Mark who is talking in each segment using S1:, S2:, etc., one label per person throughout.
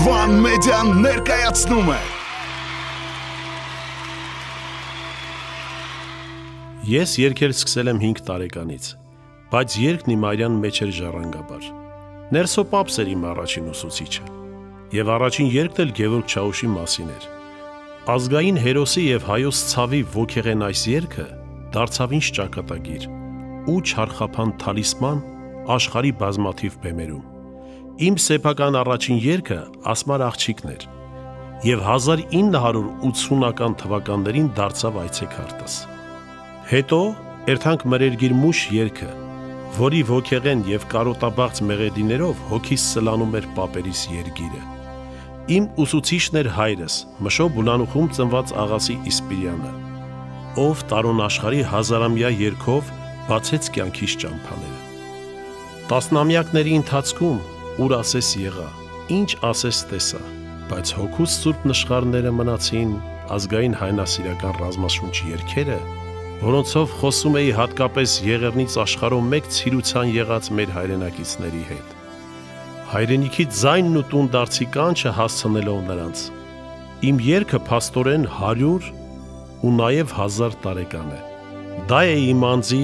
S1: One Media-ն ներկայացնում է
S2: Ես երկել սկսել եմ 5 տարեկանից, բայց երկն իմ արյան մեջ էր ժառանգաբար։ Ներսո Պապս էր իմ առաջին ուսուցիչը, եւ առաջին երկն էլ Գևորգ Չաուշի մասին էր։ Ազգային հերոսի եւ հայոց ցավի ոգեղեն այս երգը դարձավ ինձ ճակատագիր. Ու չարխափան թալիսման աշխարի բազմաթիվ բեմերում։ Իմ սեփական առաջին երգը ասմար աղջիկն էր եւ 1980-ական թվականներին դարձավ այցեքարտս։ Հետո երթանք մրերգիր մուշ երգը, որի ոգեղեն եւ կարոտաբաղց մեղեդիներով հոգիս սլանում էր պապերիս երգիրը։ Իմ ուսուցիչն էր հայրս, Մշո Բուլանուխում ծնված աղասի Իսպիրյանը, ով տարոն աշխարի հազարամյա երկով բացեց կյանքիս ճամփաները։ Տասնամյակների ընթացքում ուր ասես եղա, ինչ ասես տեսա, բայց հոգուս սուրբ նշխարները մնացին ազգային հայնասիրական ռազմաշունչ երկերը, որոնցով խոսում էի հատկապես եղերնից աշխարհում մեկ ցիրուցան եղած մեր հայրենակիցների հետ հայրենիքի ձայնն ու տուն դարձի կանչը հասցնելով նրանց։ Իմ երգը փաստորեն 100 ու նաև 1000 տարեկան է։ Դա է իմ անձի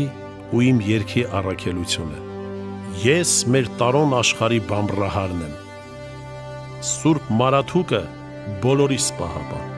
S2: ու իմ երգի առաքելությունը։ Ես մեր տարոն աշխարի բամբրահարն եմ։ Սուրբ Մարաթուկը բոլորիս պահապան։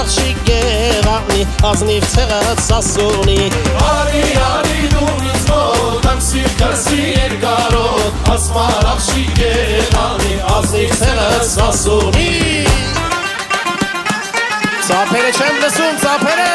S3: աղշիկ գեղանի Ազնիվ ցեղած սասունի Արի, արի դունից մոդամ Սիրկազի երգարոտ Ասմար աղշիկ գեղանի Ազնիվ ցեղած սասունի Ծափերը չեմ լսում, ծափերը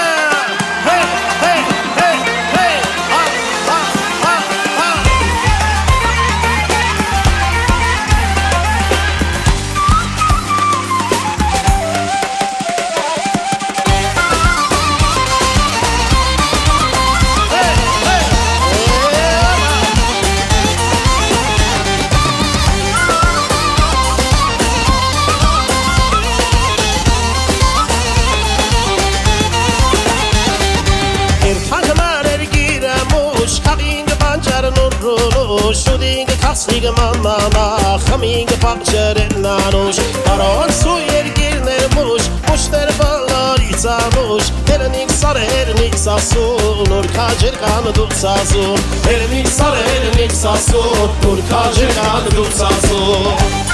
S3: Ասիգ մամամա խմինգ պակչերեն նանուշ Կարոն սու երգիրներ մուշ Մուշտեր բալարի
S2: ծանուշ Հերնիկ սարերնիկ սասուն Նոր քաջեր կան դուք սասուն Հերնիկ սարերնիկ սասուն Նոր քաջեր կան դուք սասուն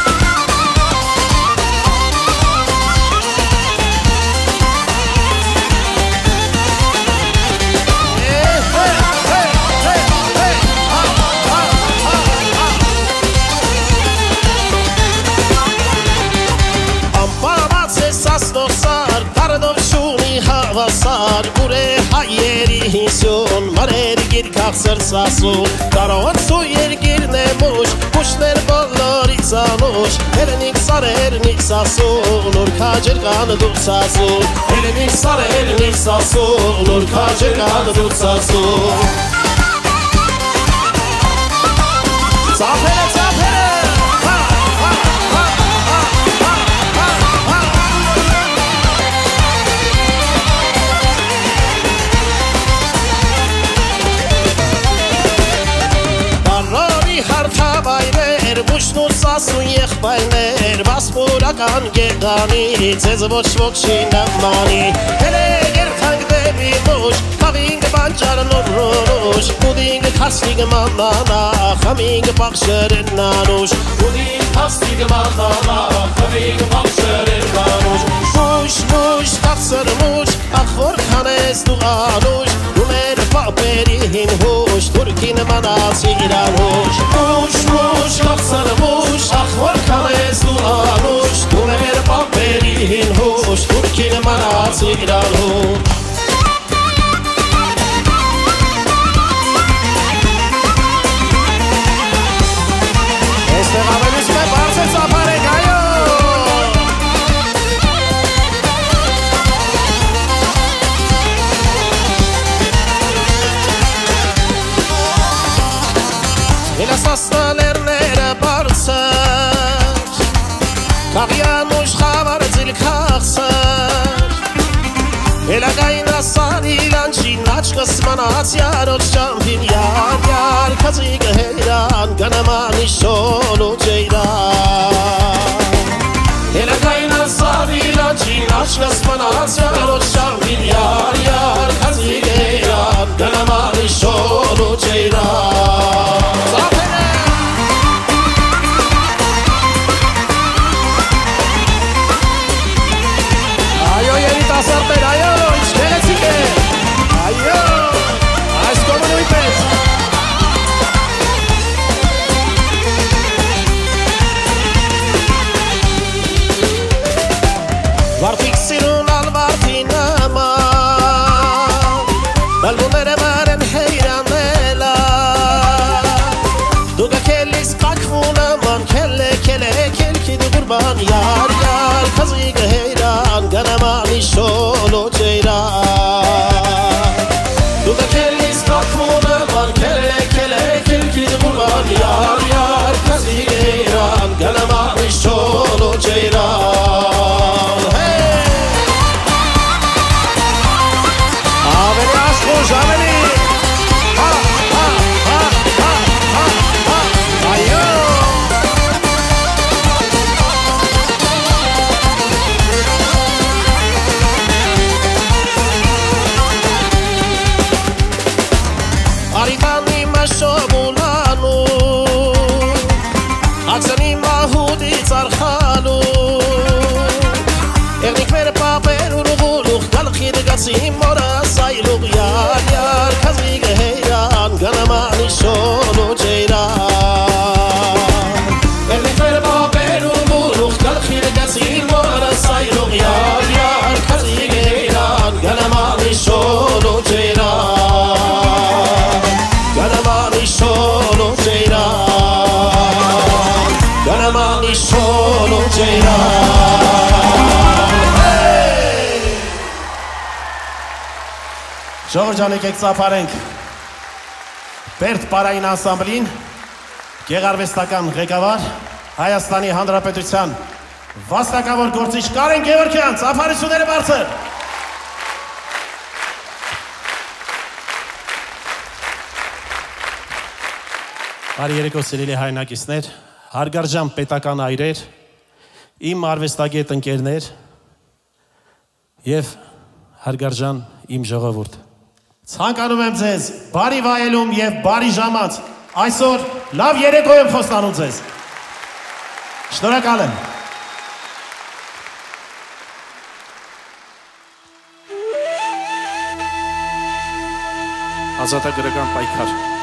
S2: հայերի հիսյուն մարեր գիրքախ սրսասուն կարողացու երկիրն է մուշ մուշներ բոլորից անուշ հերնիկ սարերնիկ սասուն ուր քաջեր կան դուք սասուն հերնիկ սարերնիկ սասուն ուր քաջեր կան դուք սասուն Ծափերը Վասպուրական գեղանի Ձեզ ոչ ոք չի նմանի Հելե երթանք դեպի մուշ Խավինգ բանջարն ուրորուշ Կուդինգ քասնիգ մանանա Խամինգ պաղշերեն նանուշ Կուդինգ քասնիգ մանանա Խամինգ պաղշերեն նանուշ Մուշ, մուշ, տացր մուշ Ախ որքան ես դու անուշ Դու մեր պապերին հուշ Թուրքին մանացի իրան հուշ Մուշ, մուշ, տացր մուշ ախ որքան ես դու անուշ դու մեր պապերին հուշ թուրքին մնացի իրարուշ Եստեղ Հելագայն ասան իլանչին աչկս մանած յարոց ճամպին յար յար կազիգը հեյրան գանաման իշոն ու ջեյրան Հելագայն ասան իլանչին աչկս մանած յարոց ճամպին յար յար կազիգը հեյրան գանաման իշոն ու ջեյրան հեյրան Գանամանի շոլո ջեյրան Ջան, եկեք ծափարենք Բերդ Պարային անսամբլին, գեղարվեստական ղեկավար Հայաստանի Հանրապետության վաստակավոր գործիչ Կարեն Գևորգյան, ծափարությունները բարձր։ Բարի երեկո սիրելի հայնակիցներ, հարգարժան պետական այրեր, իմ արվեստագետ ընկերներ եւ
S4: Հարգարժան իմ ժողովուրդ։
S2: Ցանկանում եմ ձեզ բարի վայելում եւ բարի ժամանց։ Այսօր լավ երեկո եմ խոստանում ձեզ։ Շնորհակալ եմ։
S4: Ազատագրական պայքար։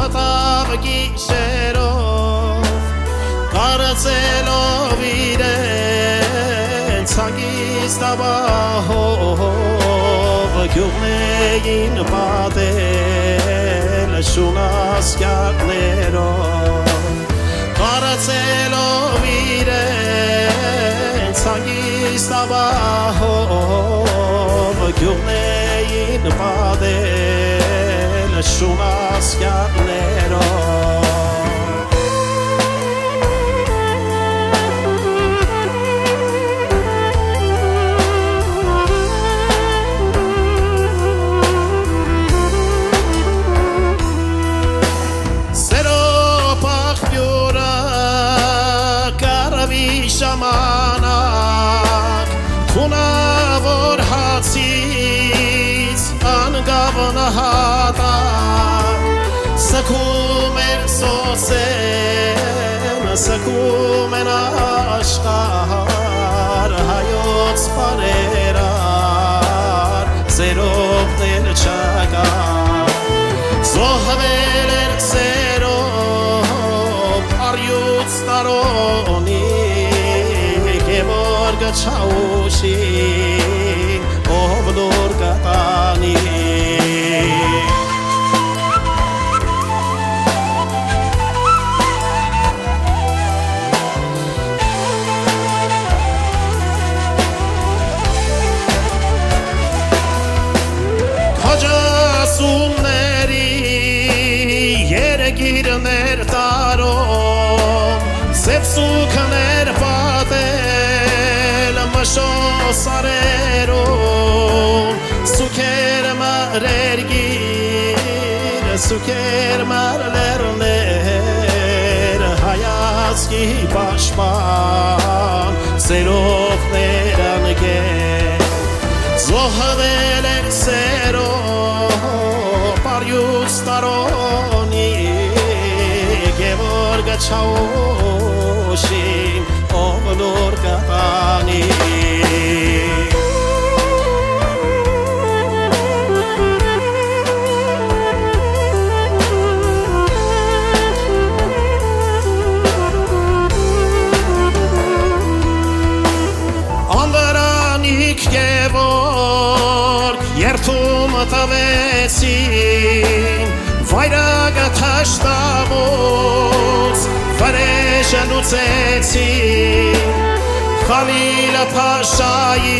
S2: մտավ գիշերով կարծելով իրեն ցագիս տավահով գյուղներին պատել շունասկյակներով Կարացելով իրեն ցանգիս տավահով գյուղներին պատել շունասկյակներով աշխար Հայոց պարերար, սերով ներ չակար Զոհվել էր սերով արյուծ տարոնի Գևոր գչաուշի պատել մշոսարերում Սուքեր մարեր գիր, սուքեր մարլերներ Հայացքի պաշպան, սերով ներանգեր Զոհվել էր սերով Պարյուց տարոնի Գևոր գչաոշին Ով նոր կտանի Անդրանիկ Գևորգ երթում տվեցին վայրագը թաշտամոց շնուցեցի Խալիլա Փաշայի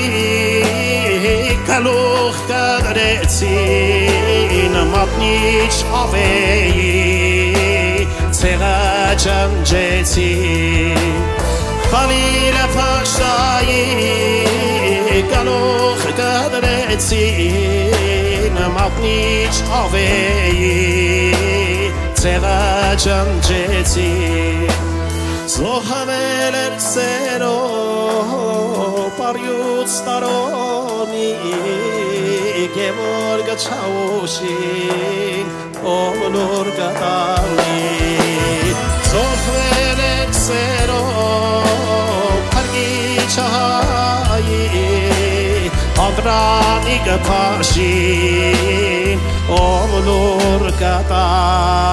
S2: գլուխ տրեցի նամատնիչ ավեի ցեղա ջանջեցի Խալիլա Փաշայի գլուխ տրեցի նամատնիչ ավեի ցեղա ջանջեցի զոհավել էր սերո պարյուց տարոնի գեմոր գաչաուշին օնոր գատանի զոհվել էր սերո պարգի չահայի Անդրանի գտաշին օնոր գատանի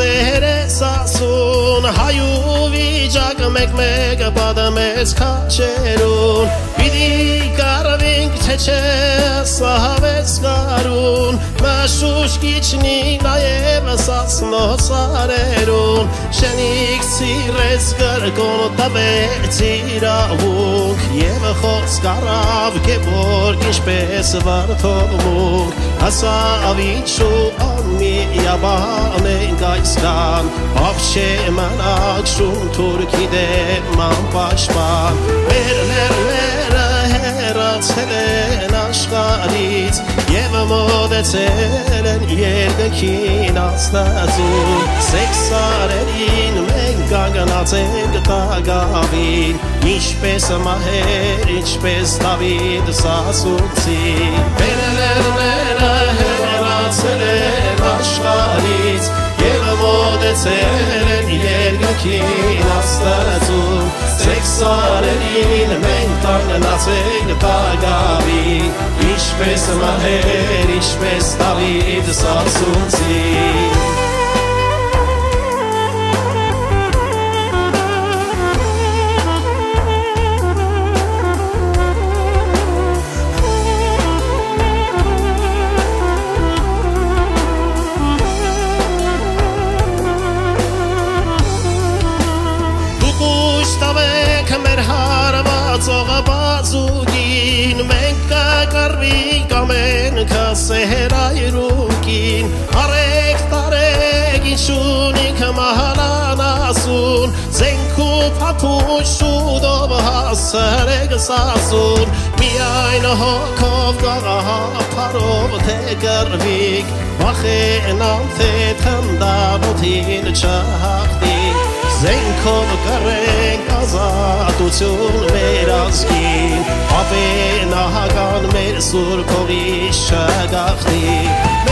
S2: ես ասուն հայու վիճակ մեկ մեկ բադամես քաչերուն Պիտի կարվինք թե չէ սահավեց կարուն Մաշուշ կիչնի նաև սասնոց արերուն Շենիք սիրեց գրկոն տվեց իրավունք Եվ խոսք առավ կեվորք ինչպես վարդոմունք Հասավ ինչու ամիաբան ենք այսքան Ավ չէ մանակ շուն թուրքի դեման պաշման Մեր ներները հեռացել են աշխարից Եվ մոդեցել են երկնքին աստածուն Սեքսարերին մենք կանգնած ենք տագավին Ինչպես մահեր, ինչպես Դավիթ սասուցին Բերներները են աշխարից Եվ մոդեցել են երկնքին աստածուն Սեքսարերին մենք կանգնած ենք տագավին Ինչպես մահեր, ինչպես Դավիթ սասուցին բազուգին մենք կկարվենք ամենքը սեհրայրուկին արեք տարեք ինչունիք մահալանասուն զենքու փափուշ շուտով հասրեք սասուն միայն հոգով գաղափարով թե գրվիկ վախենամ թե թնդանոթին չհաղթիկ Զենքով կրենք ազատություն մեր ազգին Ապենահական մեր սուրքողի շագախնի Մեր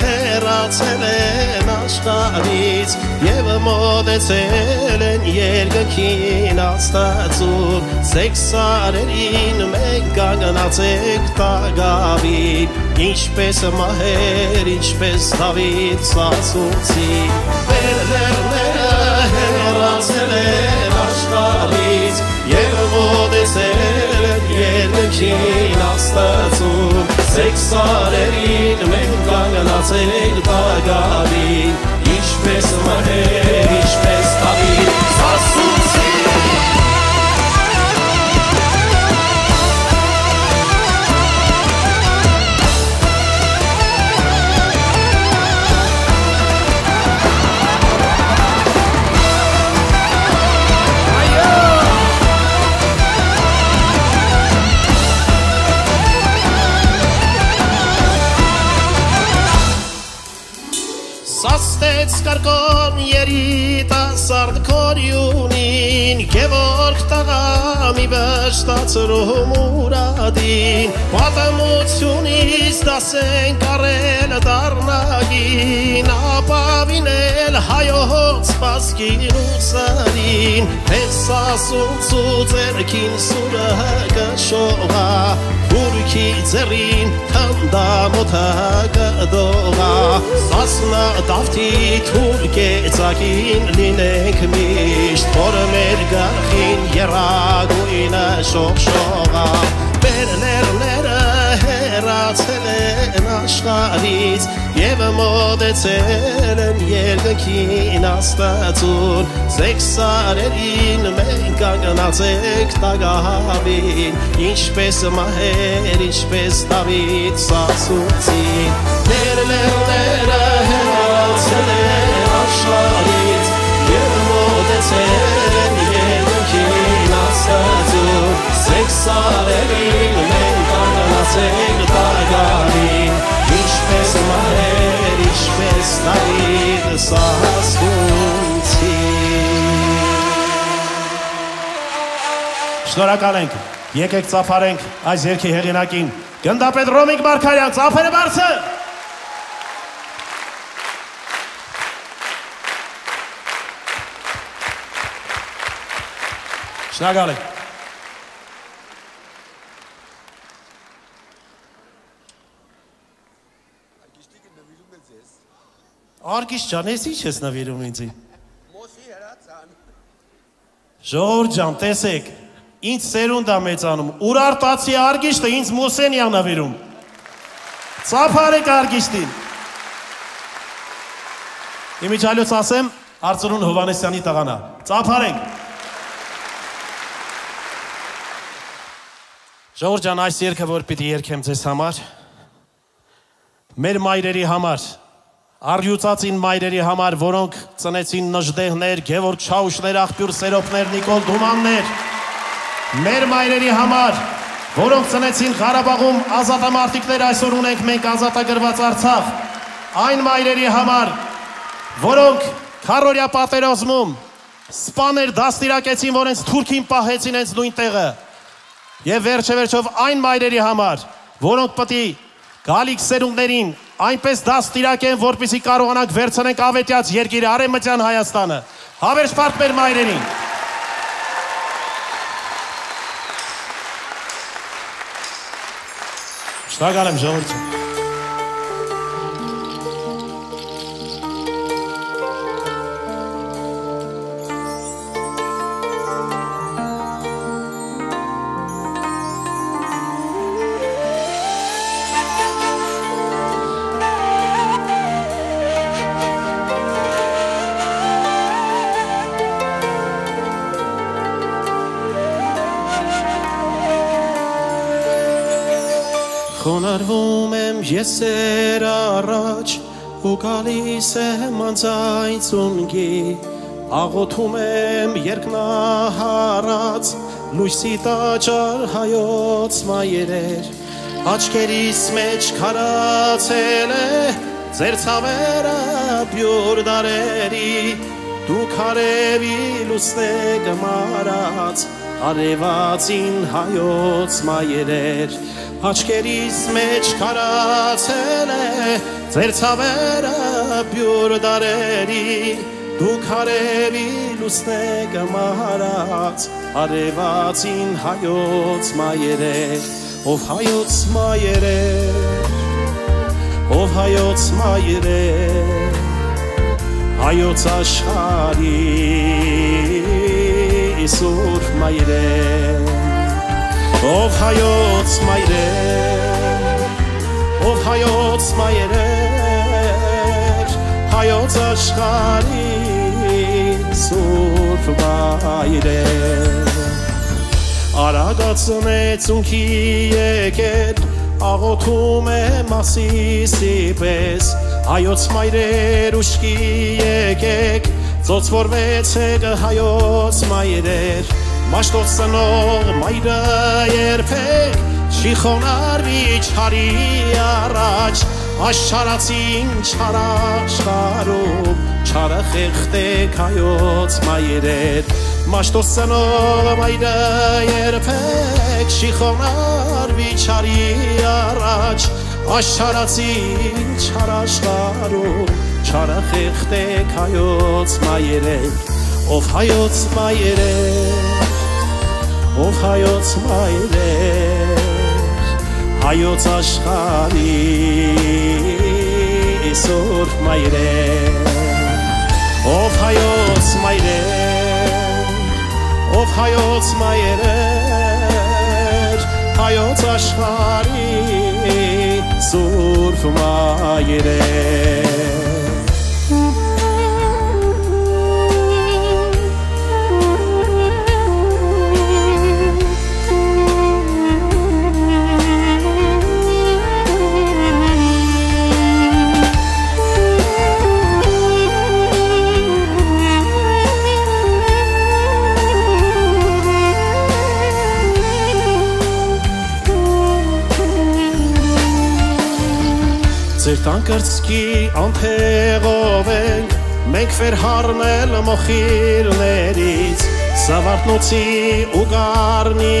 S2: հերացել են աշխարից Եվ մոդեցել են երգքին աստացուն Սեքսարերին մենք կանգնացեք տագավին Ինչպես մահեր, ինչպես Դավիթ սասուցի Մեր լերները հեռացել են աշխարից Եվ մոդեցել են երկնքին աստծուն Սեքսարերին մենք կանգնացել տագավին Ինչպես մահեր, Կարկոն երիտասարդ կորյունին Գևորգ տղամի վշտացրում ուրադին Պատմությունից դասենք արել դարնագին Ապավինել հայոց պասկին ու սարին Պես ասուցու ձերքին սուրը կշողա Ուրքի ձերին թնդամոթը կդողա Սասնա դավթի թուրք է ծակին լինենք միշտ Որը մեր գարխին երագույնը շողշողա Մեր ներները հեռացել են աշխարից Եվ մոդեցել են երկնքին աստացուն Սեքսարերին մենք կանգնացեք տագավին Ինչպես մահեր, ինչպես Դավիթ սասուցին Մեր լերները հեռացել են աշխարից Եվ մոդեցել են երկնքին աստացուն Սեքսարերին մենք կանգնացեք տագավին Մահեր, ինչպես Դավիթ սասուցին
S5: Շնորհակալ ենք։ Եկեք ծափարենք այս երկի հեղինակին։ Գնդապետ Ռոմիկ Մարկարյան, ծափերը բարձր։ Շնորհակալ ենք։
S2: Արգիշ ջան, ես ի՞նչ ես նվիրում ինձի։ Ժողովուրդ ջան, տեսեք, ինձ սերունդ է մեծանում։ Ուրարտացի արգիշտը ինձ Մոսենի է նվիրում։ Ծափարեք արգիշտին։ Իմիջալոց ասեմ, Արծրուն Հովանեսյանի տղանա։ Ծափարենք։ Ժողովուրդ ջան, այս երգը որ պիտի երգեմ ձեզ համար, մեր մայրերի համար, Արյուծածին մայրերի համար, որոնք ծնեցին նժդեղներ, Գևորգ Չաուշներ, աղբյուր Սերոփներ, Նիկոլ Դումաններ, մեր մայրերի համար, որոնք ծնեցին Ղարաբաղում ազատամարտիկներ, այսօր ունենք մենք ազատագրված Արցախ, այն մայրերի համար, որոնք քարորյա պատերազմում սպաներ դաստիարակեցին, որոնց թուրքին պահեցին հենց նույն տեղը։ Եվ վերջը վերջով այն մայրերի համար, որոնք պետք է գալիք սերունդներին այնպես դաստիարակեն, որպեսզի կարողանանք վերցնենք ավետյաց երկիրը Արեմտյան Հայաստանը։ Հավերժ բարդ մեր մայրերին։ Շնորհակալ եմ ժողովրդին։ Եմ եսեր առաջ ու գալիս եմ անցայցունգի աղոթում եմ երկնահարած լույսի տաճար հայոց մայրեր աչքերիս մեջ քարացել է ձեր ցավերը բյուր դարերի դու քարևի լուսնե գմարած արևածին հայոց մայրեր աչքերիս մեջ քարացել է ձեր ցավերը բյուր դարերի դու քարևի լուսնե գմարած արևածին հայոց մայրեր ով հայոց մայրեր ով հայոց մայրեր հայոց աշխարհի սուրբ մայրեր ով հայոց մայրեր ով հայոց մայրեր հայոց աշխարհի սուրբ մայրեր արագացն է ծունքի եկել աղոթում է մասիսի պես հայոց մայրեր ուշքի եկեք ծոցվորվեցեք հայոց մայրեր մաշտով սնող մայրը երբեք չի խոնարվի չարի առաջ աշխարացին չարաշխարում չարը խեղտեք հայոց մայրեր մաշտով սնող մայրը երբեք չի խոնարվի չարի առաջ աշխարացին չարաշխարում չարը խեղտեք հայոց մայրեր ով հայոց մայրեր ով հայոց մայրեր հայոց աշխարհի սուրբ մայրեր ով հայոց մայրեր ով հայոց մայրեր հայոց աշխարհի սուրբ մայրեր տանկրծքի անթեղով ենք մենք վեր հարնել մոխիրներից Սավարտնոցի ու գարնի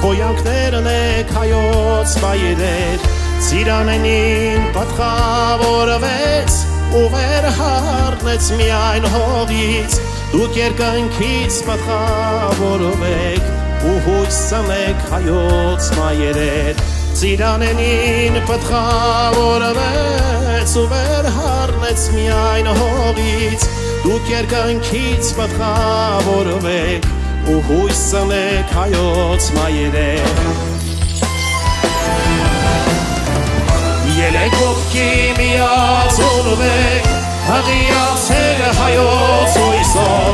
S2: խոյանքներն եք հայոց մայրեր Ծիրանենին պատխավորվեց ու վեր հարնեց միայն հողից Դուք երկնքից պատխավորվեք ու հույս սնեք հայոց մայրեր Ծիրանենին պտխավորվեց ու վեր հարնեց միայն հողից Դուք երկնքից պտղավորվեք ու հույս ծնեք հայոց մայրեք Ելեք ովքի միացորվեք Հղիացերը հայոց հույսով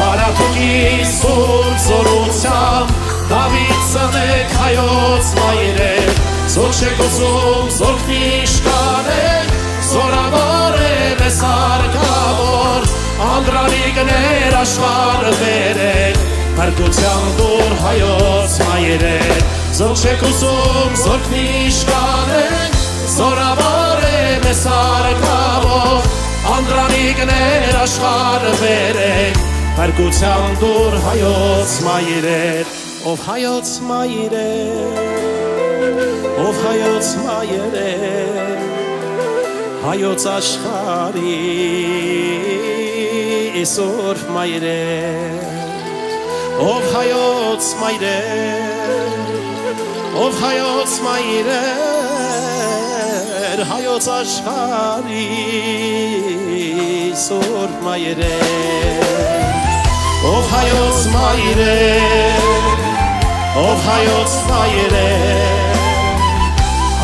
S2: Մարաթուկի սուր զորությամբ Դավիթ ծնեք հայոց մայրեք Զոր չեք ուզում, զոր կնիշկանեք Զորավոր է մեզ արկավոր Անդրանիկներ աշխար վերեք Հրկության դուր հայոց մայրեք Զոր չեք ուզում, զոր կնիշկանեք Զորավոր է մեզ արկավոր Անդրանիկներ աշխար վերեք Հրկության դուր հայոց մայրեք ով հայոց մայր է ով հայոց մայր է հայոց աշխարի այսօր մայր է ով հայոց մայր է ով հայոց մայր է հայոց աշխարի այսօր մայր է ով հայոց մայր է ով հայոց հայր է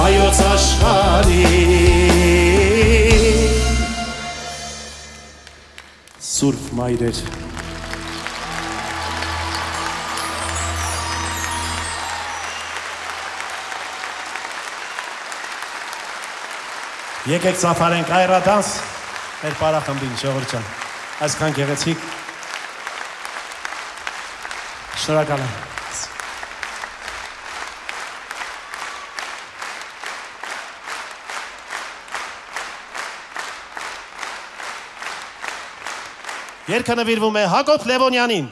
S2: հայոց աշխարի
S5: Սուրբ մայրեր Եկեք ծափարենք այրադանս մեր պարախմբին ժողովուրդ ջան այսքան գեղեցիկ Շնորհակալ եմ Երկը նվիրվում է Հակոբ Լևոնյանին։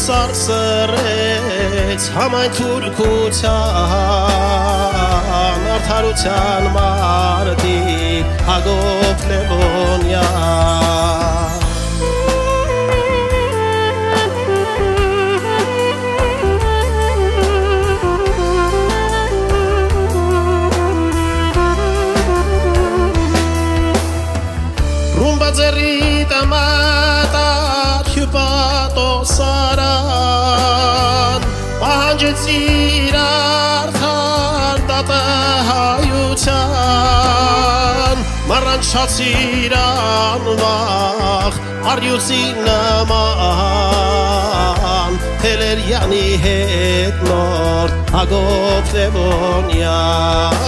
S2: սարսրեց համայն թուրքության Արդարության մարդիկ Ագոպ Մարանչացիր անվախ արյուծի նման Թելերյանի հետ նոր հագոպ Լևոնյան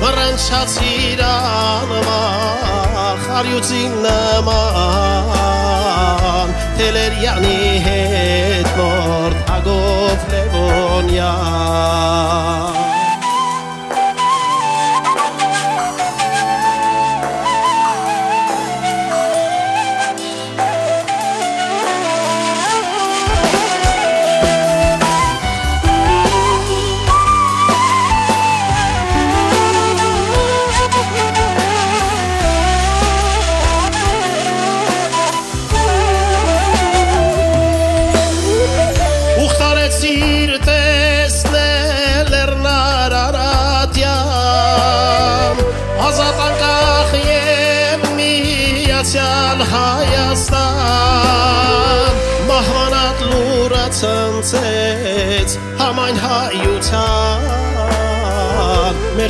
S2: Մռնչացիր անմախ արյուծին նման Թելերյանի հետ նորդ հագով լևոնյան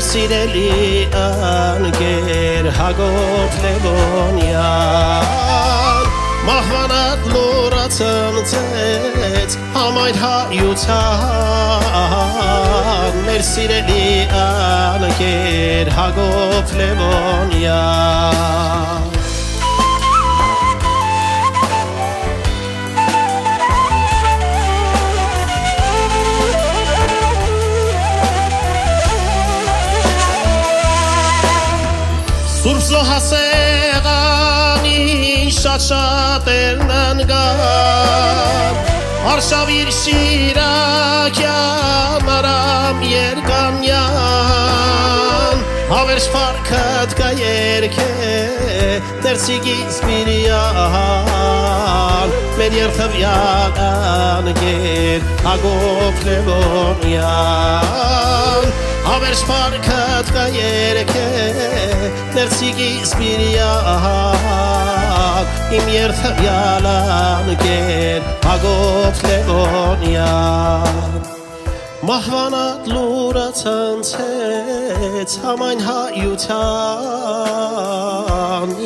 S2: սիրելի անգեր Հագոտ Լևոնյան Մահվանատ լորացնցեց համայր հայության մեր սիրելի անգեր Հագոտ Լևոնյան զոհասեղանի շատ-շատ երնան գար Արշավիր շիրակյան արամ երկանյան Հավերշ վարկըտ կա երկե դերսիգի սպիրյան Մեր երթվյան անգեր հագով լևոնյան Հավերշ վարկըտ կա երկե դերսիգի սպիրյան Իմ երթվյան անգեր հագով լևոնյան Մահվանատ լուրը ցնցեց համայն հայության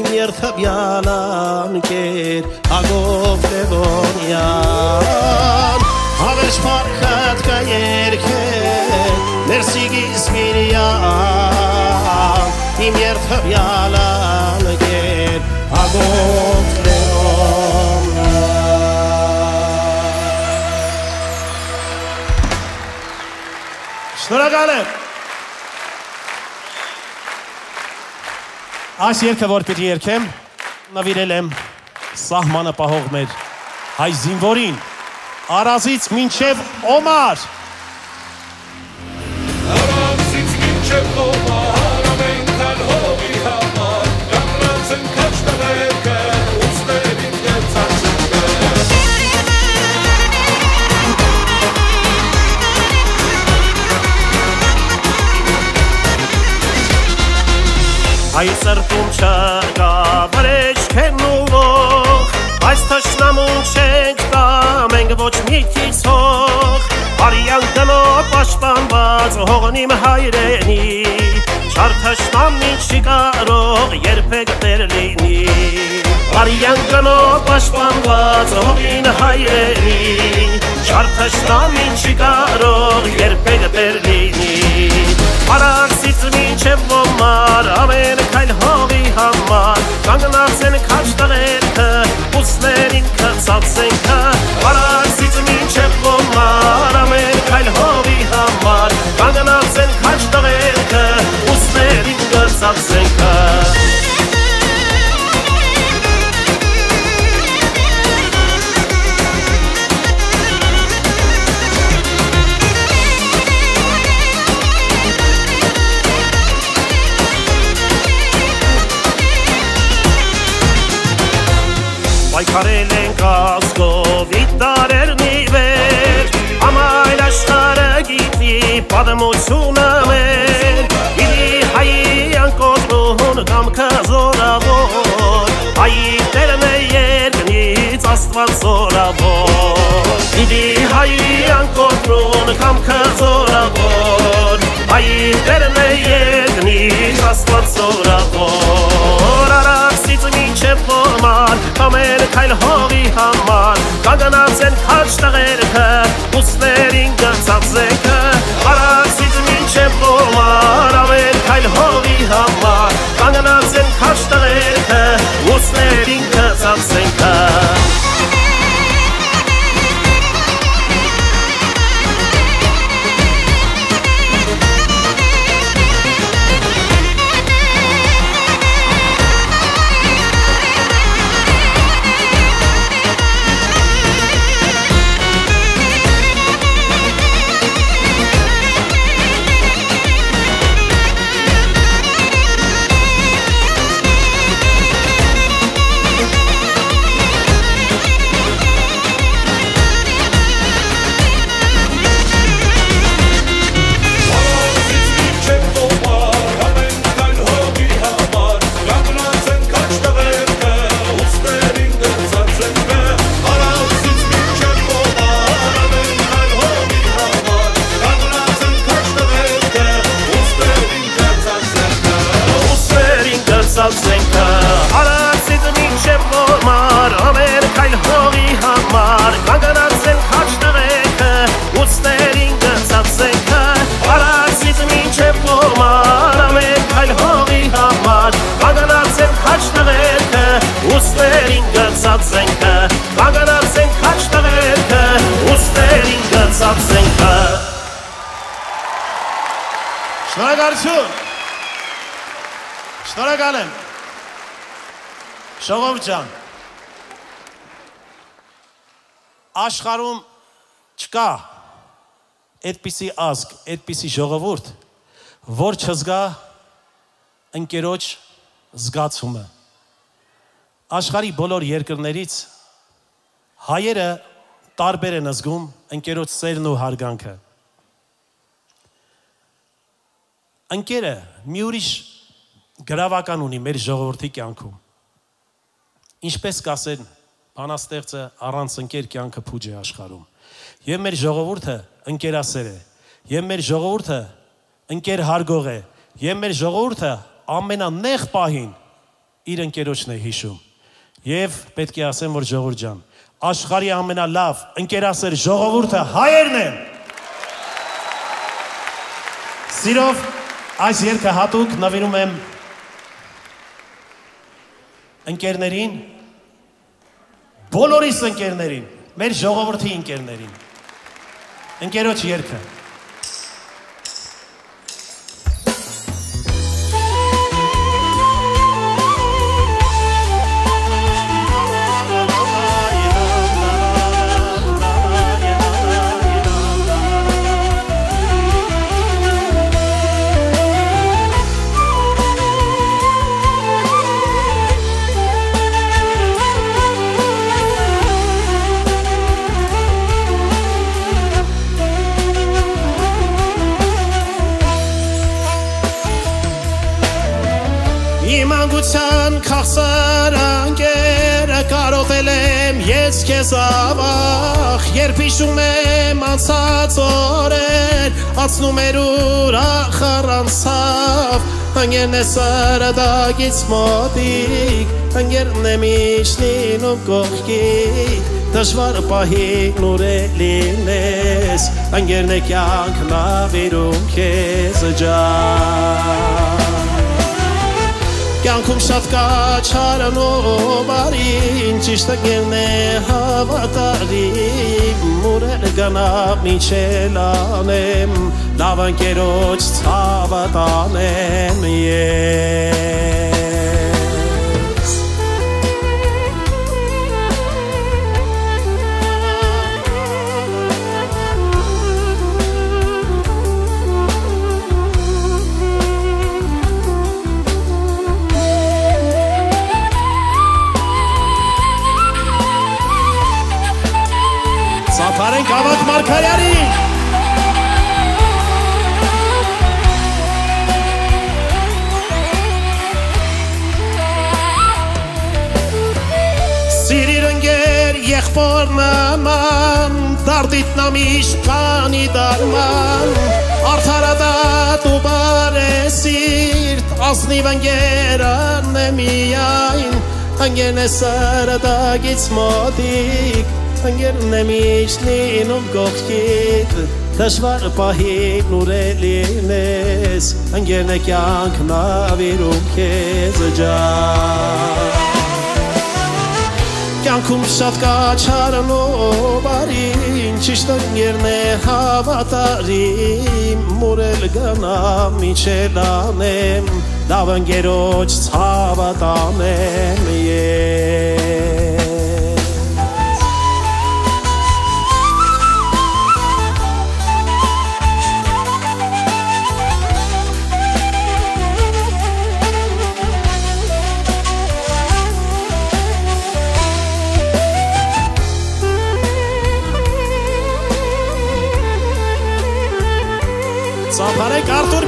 S2: իմ երթաբյալան կեր ագով լևոնյան հավերժ պարքատ կա երկե ներսիգի սմիրյան իմ երթաբյալան կեր ագով լևոնյան
S5: Շնորհակալ եմ։ Այս երգը որ պիտի երգեմ, նվիրել եմ սահմանը պահող մեր հայ զինվորին, Արազից մինչև Օմար։ Հայ սրտում չկա վրեջքեն ուղող, այս թշնամուն չենք կա, մենք ոչ մի քիցող, արյան տնով պաշտպանված հողն իմ հայրենի, չար թշնամին չի կարող երբեք տեր լինի, արյան տնով պաշտպանված հողին հայրենի, չար թշնամին չի կարող երբեք տեր լինի, Արաքսից մինչև ոմար, ամեն քայլ հողի համար, կանգնած են քաչ տղերքը, ուսներին կծած ենքը, Արաքսից մինչև ոմար, ամեն քայլ հողի համար, կանգնած են քաչ տղերքը, ուսներին կծած ենքը, Պայքարել ենք ասկով իտարերն ի վեր Ամայլ աշխարը գիտի պատմությունը մեր Իլի հայի անկոտրուն կամքը զորավոր Հայի տերն է երկնից աստված զորավոր Իլի հայի անկոտրուն կամքը զորավոր Հայի տերն է երկնից աստված զորավոր Արաքսից մինչև ոմար Ամեն քայլ հողի համար Կանգնած են քաչ տղերքը Ուսներին գծած զեքը Արաքսից մինչև ոմար Ամեն քայլ հողի համար Կանգնած են քաչ տղերքը Ուսներին գծած զեքը
S2: Ժողովուրդ ջան։ Աշխարհում չկա այդպիսի ազգ, այդպիսի ժողովուրդ, որ չզգա ընկերոջ զգացումը։ Աշխարհի բոլոր երկրներից հայերը տարբեր են զգում ընկերոջ սերն ու հարգանքը։ Ընկերը մի ուրիշ գրավական ունի մեր ժողովրդի կյանքում։ Ինչպես կասեն, բանաստեղծը առանց ընկեր կյանքը փուջ է աշխարհում։ Եվ մեր ժողովուրդը ընկերասեր է։ Եվ մեր ժողովուրդը ընկեր հարգող է։ Եվ մեր ժողովուրդը ամենանեղ պահին իր ընկերոջն է հիշում։ Եվ պետք է ասեմ, որ ժողովուրդ ջան, աշխարհի ամենալավ ընկերասեր ժողովուրդը հայերն են։ Սիրով այս երգը հատուկ նվիրում եմ ընկերներին, բոլորիս ընկերներին, մեր ժողովրդի ընկերներին։ Ընկերոջ երգը։ եմ ես քեզ ավախ երբ հիշում եմ անցած օրեր ացնում էր ուրախ առանցավ Անգերն է սարադագից մոտիկ Անգերն է միշտ լինում կողքիդ Դժվար պահին ուրելին ես Անգերն է կյանքն ավիրում քեզ ջան Կյանքում շատ կա չարանով բարին Ճիշտը գերն է հավատարի Մուրել գանավ միջել անեմ Լավ անկերոջ ցավատանեմ ես Սափարենք ավակ Մարկարյանին Սիրիր ընկեր եղբոր նման Դարդիտ նամիշ կանի դարման Արդարադատ ու բարեսիրտ Ազնիվ ընկերան է միայն Ընկերն է սարադագից մոտիկ Ընկերն է միշտ լինում կողքիդ Դժվար պահին ուրելին ես Ընկերն է կյանքն ավիրում քեզ ջան Կյանքում շատ կա չարանով բարին Ճիշտ ընկերն է հավատարիմ Մուրել գնամ միջել անեմ Լավ ընկերոջ ցավատանեմ ես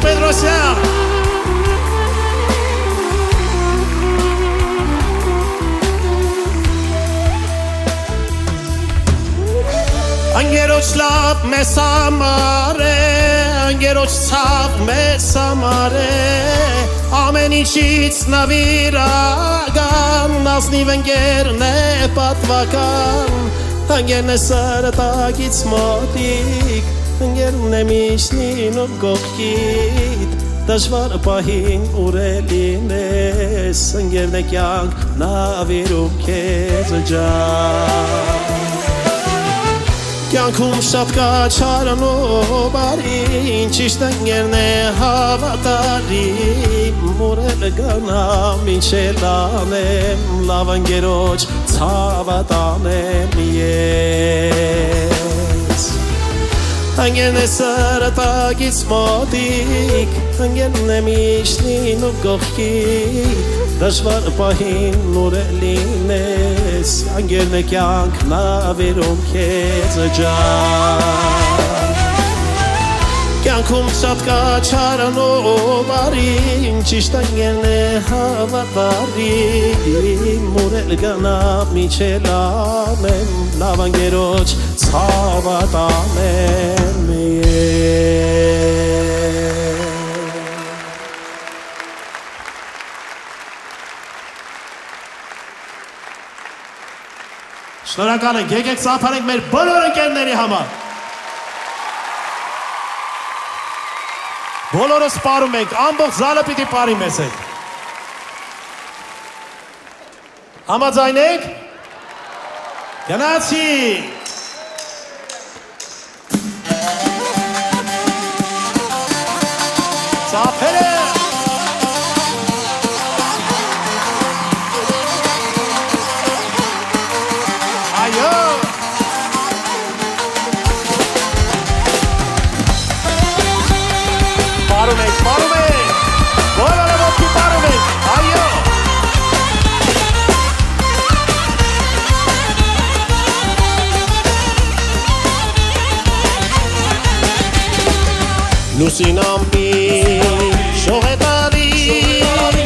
S2: Պետրոսյան Անգերոջ լավ մեզ համար է, անգերոջ ցավ մեզ համար է, ամեն ինչից նվիրական, ազնիվ ընկերն է պատվական, անգերն է սրտակից մոտիկ, անգերն է միշտ լինում կողքիդ, դժվար պահին ուրելին ես, անգերն է կյանք նավիրում քեզ ջան Կյանքում շատ կա չարանով բարին Ճիշտ ընկերն է հավատարի Մուրել գնամ ինչել անեմ Լավ ընկերոջ ցավատանեմ ես Ընկերն է սրտագից մոտիկ Ընկերն է միշնին ու գողքիկ Դժվար պահին նուրելին ես Ընկերն է կյանք նավերում քեզ ջան Կյանքում շատ կա չարանով արին Ճիշտ ընկերն է հավատարի Մուրել գնա միչել ամեմ Լավ ընկերոջ ցավատանեմ ես Շնորհակալ ենք, եկեք սափարենք մեր բոլոր ընկերների համար։ Բոլորը սպարում ենք, ամբողջ զալը պիտի պարի մեզ հետ։ Համաձայն եք։ Գնացի։ Սափերը։ Լուսին ամպի շողետալի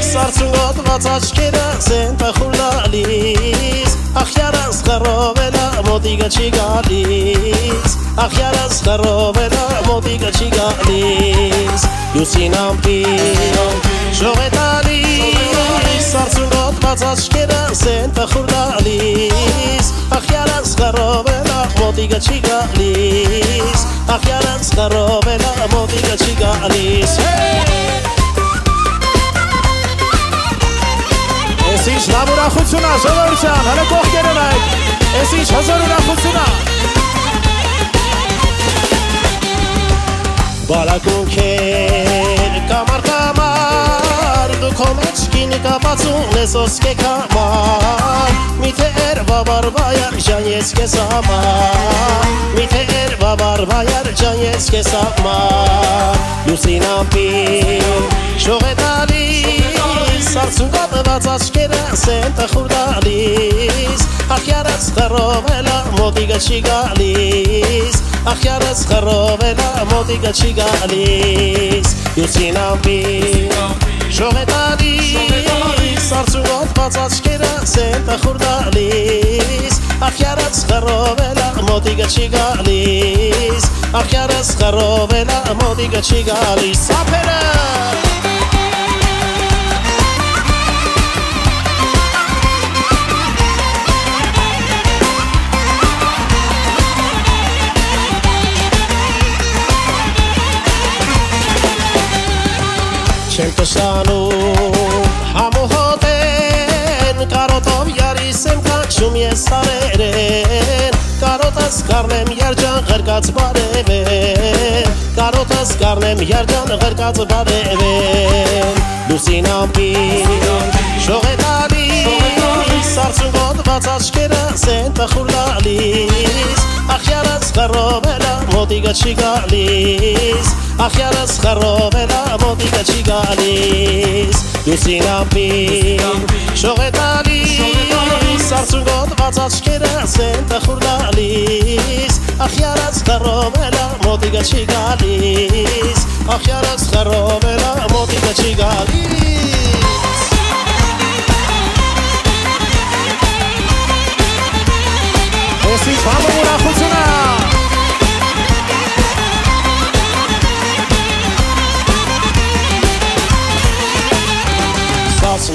S2: Սարցունգոտված աչքերը սենտը խուլալիս Ախյարս խռովելա մոտիկը չի գալիս Ախյարս խռովելա մոտիկը չի գալիս Լուսին ամպի շողետալի Սարցունգոտված աչքերը սենտը խուլալիս Ախյարս խռովելա մոտիկը չի գալիս Ախյարս խռովելա մոտիկը չի գալիս Ես ինչ լավ ուրախություն է, ժողովրդյան, հələ կողքերը նայեք։ Ես ինչ հզոր ուրախություն է։ Բարակուն քեր կամար կամար դու քո մեջ կինի կապած ունես ոսկե կամար Միթե երբա բարբայար ջան ես քեզ համար Միթե երբա բարբայար ջան ես քեզ համար Լուսին ամպի շող է տալիս Սարցուն կապված աչքերը սենտը խուր տալիս Ախյարս խռովելա մոտիկը չի գալիս Ախյարս խռովելա մոտիկը չի գալիս Լուսին ամպի շող է տալիս Սարցուն կապված աչքերը սենտը խուր տալիս Ախյարս խռովելա մոտիկը չի գալիս Ախյարս խռովելա մոտիկը չի գալիս Սափերը Չեմ տշանում համու հոտեն Կարոտով յարիս եմ կանչում ես սարերեն Կարոտս կարնեմ երջան ղրկած բարևեն Կարոտս կարնեմ երջան ղրկած բարևեն Լուսին ամպին շող է տալիս Սարցուն գոտված աչքերը սենտը խուր լալիս Ախյարս խռովելա մոտիկը չի գալիս Ախյարս խռովելա մոտիկը չի գալիս Լուսին ամպին շող է տալիս Սարցուն գոտված աչքերը սենտը խուր լալիս Ախյարս խռովելա մոտիկը չի գալիս Ախյարս խռովելա մոտիկը չի գալիս Ես ինչ համը ուրախություն է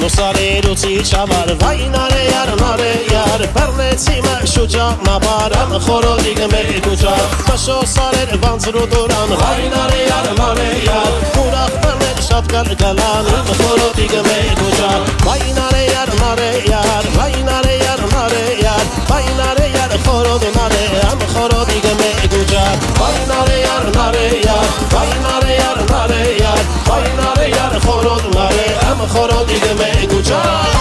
S2: նուսարի ռուցի չամար վայնարե արնարե յար բռնեցի մը շուջա մաբարան խորոդի գմե կուջա փաշո սարեր վանձրու դորան վայնարե արնարե յար ուրախ բռնել շատ կան գալան խորոդի գմե կուջա վայնարե արնարե յար վայնարե արնարե յար վայնարե յար խորոդի մարե ամ խորոդի գմե կուջա վայնարե արնարե յար վայնարե արնարե յար վայնարե յար խորոդ մարե ամ խորոդի գմե խորոդի գմեկ ու ճար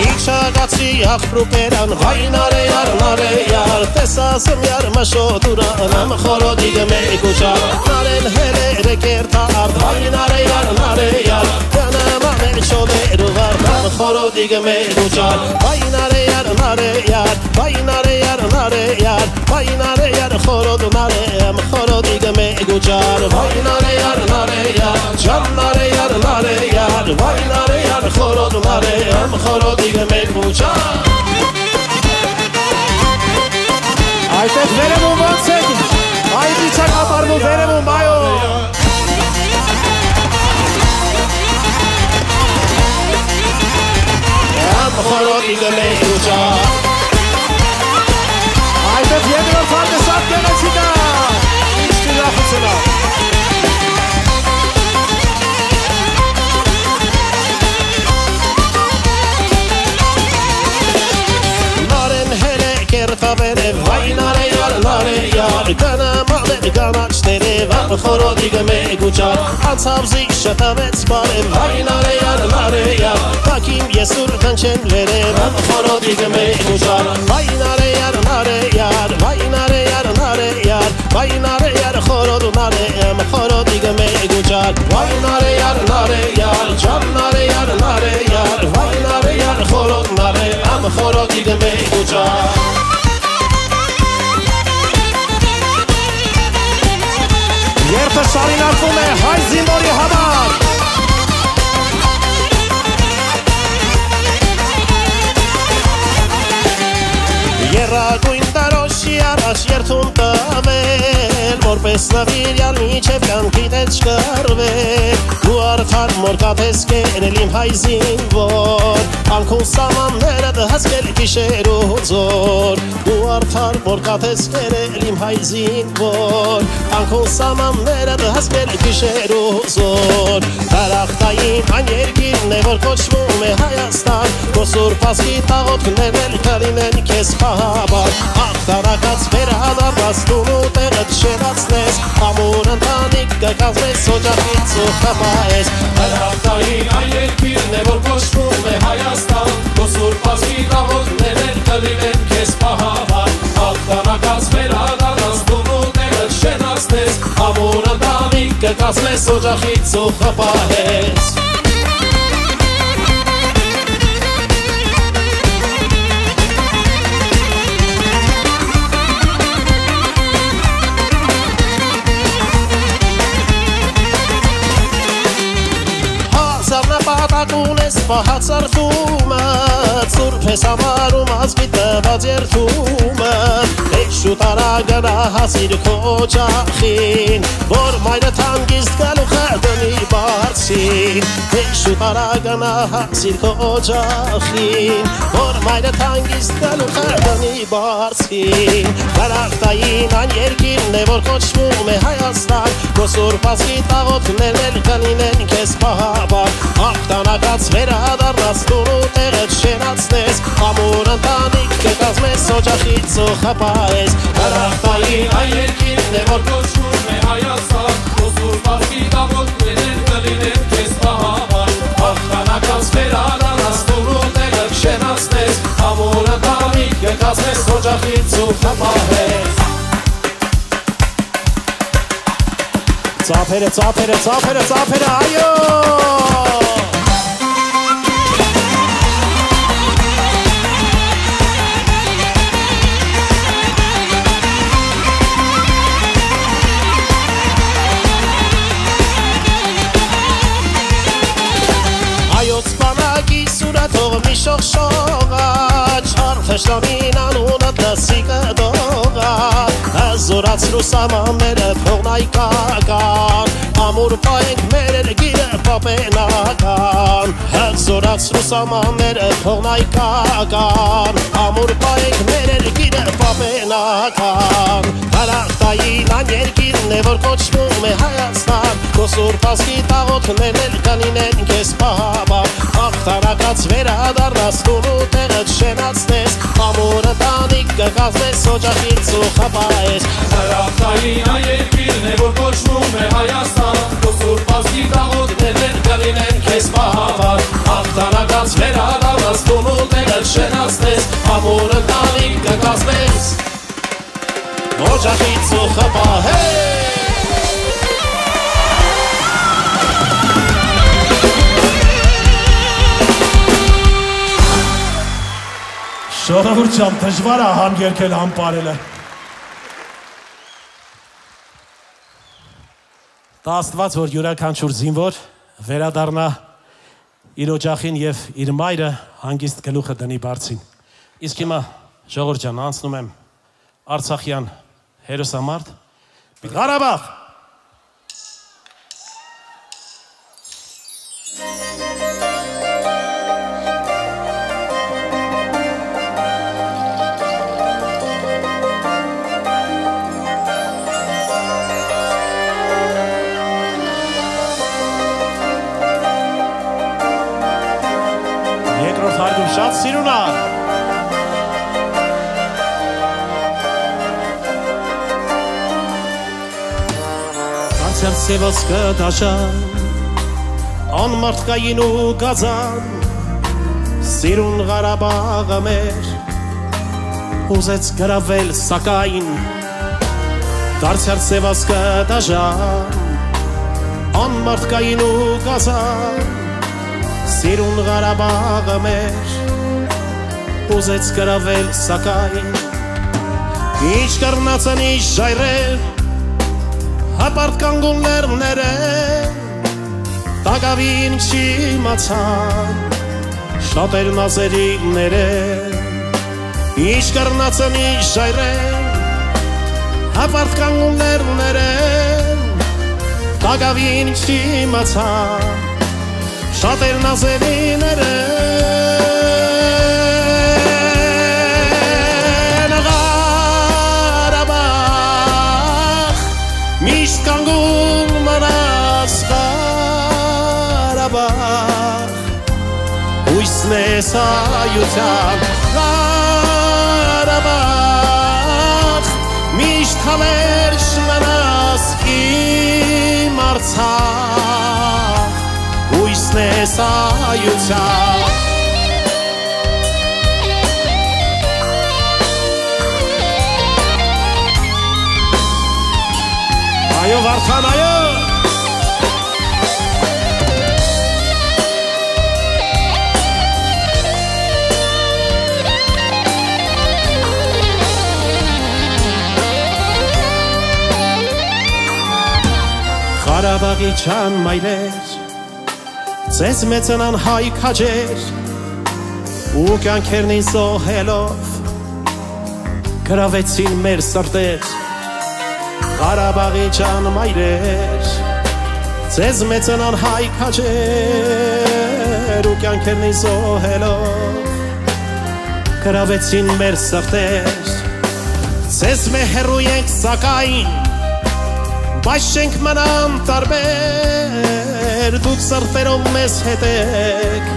S2: Իչագացի աղբրուպերան վայնարե արնարե յար տեսասմ յար մշոտուրան ամ խորոդի գմեկ ու ճար նարեն հերերը կերտա արդ վայնարե արնարե յար կանամ ամեն շոդերու վար ամ խորոդի գմեկ ու ճար վայնարե արնարե յար վայնարե արնարե յար վայնարե յար խորոդ նարե ամ խորոդի գմեկ ու ճար վայնարե արնարե յար ջաննարե արնարե յար վայնարե յար խորոդ նարե ամ խորոդի գմեկ ու ճար
S5: Այդտեղ վերևում ոնց է։ Այդ իչա կատարվում վերևում, այո։
S2: ամ խորոդի գմեկ ու ճար
S5: Այդտեղ երկրորդ հարկը շատ գեղեցիկ է։ Ինչ ուրախություն է։
S2: Նարեն հերը կերտավեր է վայնարե յար նարե յար Վան խորոդի գմեկ ու ճար Անցավ զիշը տավեց բարև վայնարե յար նարե յար Տակիմ եսուր կանչեն վերը վան խորոդի գմեկ ու ճար Վայնարե յար նարե յար Վայնարե յար նարե յար Վայնարե յար խորոդ նարե յամ խորոդի գմեկ ու ճար Վայնարե յար նարե յար Ջաննարե յար նարե յար Վայնարե յար խորոդ նարե ամ խորոդի գմեկ ու
S5: Երթը շարինակվում է հայ զինվորի համար։
S2: Երագույն տարոշի առաջ երթում տվել Որպես նվիրյալ միջև կյանքի տեջ կրվել Դու արդար մորկատես կերել իմ հայ զինվոր Անքուն սամանները դհասկել գիշեր ու ձոր Դու արդար մորկատես կերել իմ հայ զինվոր Անքուն սամանները դհասկել գիշեր ու ձոր Տարախտային այն երկիրն է որ կոչվում է Հայաստան Որ սուրբ ասկի տաղոտքներ էլ կլինեն քեզ խաբար Աղտարակած վերադարձ դու տեղը շերացնես Ամուր ընտանիք կկազմես օջախից ու խմայես
S6: Հրավտային այն երկիրն է, որ կոչվում է Հայաստան Որ սուրբ ասկի տաղոտներ են կլինեն քեզ պահավար Հաղթանակած վերադարձ դու տեղը շենացնես
S2: Ամուր ընտանիք կկազմես օջախից ու խմայես պահացարդումը Ծուրբ ես ամարում ազգի տված երթումը Էշուտ արագնա հասիր քո օջախին Որ մայրը թանգիստ գալու խեղդնի բարձին Էշուտ արագնա հասիր քո օջախին Որ մայրը թանգիստ գալու խեղդնի բարձին Կարարտային այն երկիրն է որ կոչվում է Հայաստան Որ սուրբ ասի տաղոտներն էլ կլինեն քեզ պահաբար Աղտանակած վերադառնաս դու տեղը շենացնես Ամուր ընտանիք կկազմես օջախից ու խպայես
S6: Հրավտային այն երկիրն է, որ կոչվում է Հայաստան Որ սուրբ ասկի կլինեն քեզ պահավար Հաղթանակած վերադարձ դու տեղը շենացնես Ամուր ընտանիք կկազմես օջախից ու խմահես
S5: Ծափերը, ծափերը, ծափերը, ծափերը, այո։
S2: شخصا قد شرفش دامینن اونت دستی که Հազորացրու սամանները փողնայկական Ամուր պայենք մեր երգիրը պապենական Հազորացրու սամանները փողնայկական Ամուր պայենք մեր երգիրը պապենական Հարախտային այն երկիրն է որ կոչվում է Հայաստան
S7: Քո սուրբ ասկի տաղոթներն էլ կանինեն քեզ պահաբար Հաղթանակած վերադառնաս տուն ու տեղը շենացնես Ամուրը տանիք կկազմես օջախից ու խապայես
S8: Հրապտային այն երկիրն է, որ կոչվում է Հայաստան Քո սուրբ ազգի տաղոթներն կլինեն քեզ պահավար
S7: Հաղթանակած վերադառնաս տուն ու տեղը շենացնես Ամուրը տանիք կկազմես օջախից ու խապայես
S2: Ժողովուրդ ջան, դժվար է համ երկել համ ապարելը։ Դա աստված, որ յուրաքանչյուր զինվոր վերադառնա իր օջախին եւ իր մայրը հանգիստ գլուխը դնի բարձին։ Իսկ հիմա ժողովուրդ ջան, անցնում եմ Արցախյան հերոսամարտ Ղարաբաղ Շատ սիրուն է։ Անցյալ սևոսկը դաշան Անմարդկային ու գազան Սիրուն Ղարաբաղը մեր Ուզեց գրավել սակայն Դարձյալ սևոսկը դաշան Անմարդկային ու գազան Սիրուն Ղարաբաղը մեր ուզեց գրավել սակայն Ինչ կռնացան ինչ ժայրեր հապարտ կանգուն լերները տագավին չիմացան շատեր նազերիները Ինչ կռնացան ինչ ժայրեր հապարտ կանգուն լերները տագավին չիմացան շատեր նազերիները Ղարաբաղ հույսն է սայության Ղարաբաղ միշտ համերշ մնաս իմ արցախ հույսն է սայության Այո Վարդան այո Ղարաբաղի չան մայրեր Ձեզ մեծնան հայ քաջեր ու կյանքերնին սոհելով գրավեցին մեր սրտեր Ղարաբաղի ջան մայրեր Ձեզ մեծնան հայ քաջեր ու կյանքերնին սոհելով գրավեցին մեր սրտեր Ձեզ մե հերու ենք սակայն բայց չենք մնամ տարբեր դուք սրտերով մեզ հետեք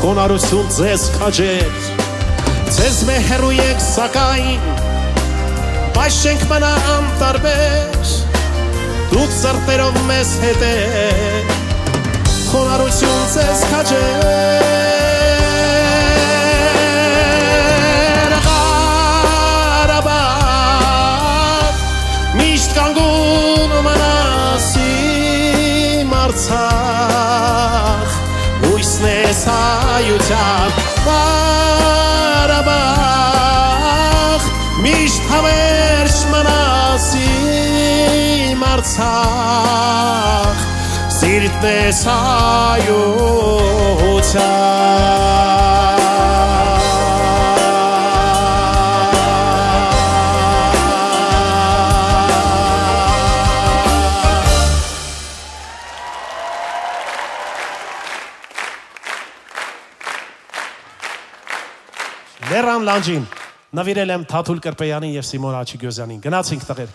S2: խոնարհություն ձեզ քաջեր ձեզ մե հերու ենք սակայն բայց չենք մնամ տարբեր դուք սրտերով մեզ հետեք խոնարհություն ձեզ քաջեր սայության Ղարաբաղ միշտ հավերժ մնաս իմ արցախ սիրտն է լանջին նվիրել եմ Թաթուլ Կրպեյանին եւ Սիմոն Աչիգոզյանին։ Գնացինք տղեր։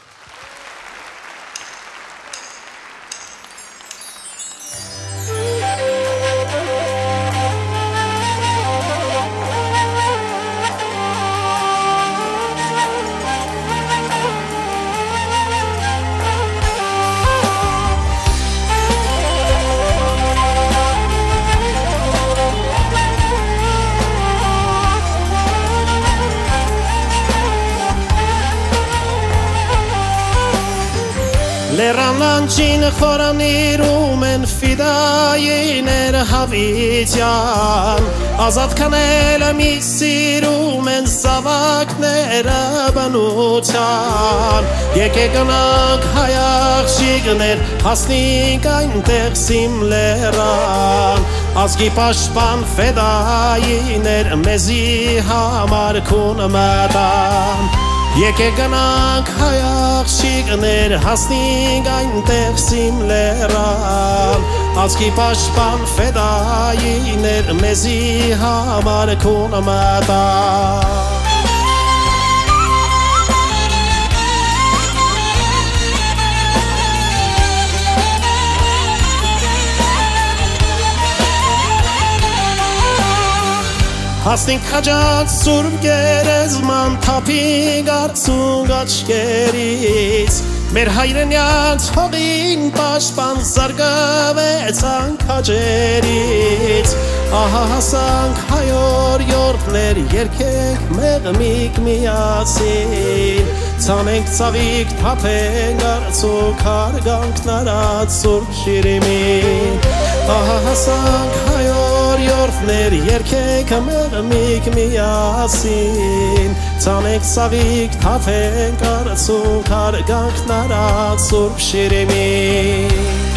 S2: Լերանանջին խորանիրում են ֆիդայիներ հավիտյան Ազատ կանելը մի սիրում են զավակները բնության Եկե գնանք հայաղջիկներ հասնինք այնտեղ սիմլերան Ազգի պաշտպան ֆեդայիներ մեզի համար քուն մտան Եկե գնանք հայաղջիկներ հասնինք այնտեղ սիմլերան Ազգի պաշտպան ֆեդայիներ մեզի համար քուն մտան Հասնինք խաջած սուրբ գերեզման թափինք արցունք աչկերից Մեր հայրենյաց հողին պաշպան զարգավեցանք հաջերից Ահա հասանք հայոր յորդներ երկենք մեղմիկ միասին Ցանենք ծավիկ թափենք արցուկ հարգանք նարած սուրբ շիրիմին Ահա հասանք հայոր յորդներ երկենք մեղմիկ միասին Ցանենք ծավիկ թափենք արցուկ հարգանք նարած սուրբ շիրիմին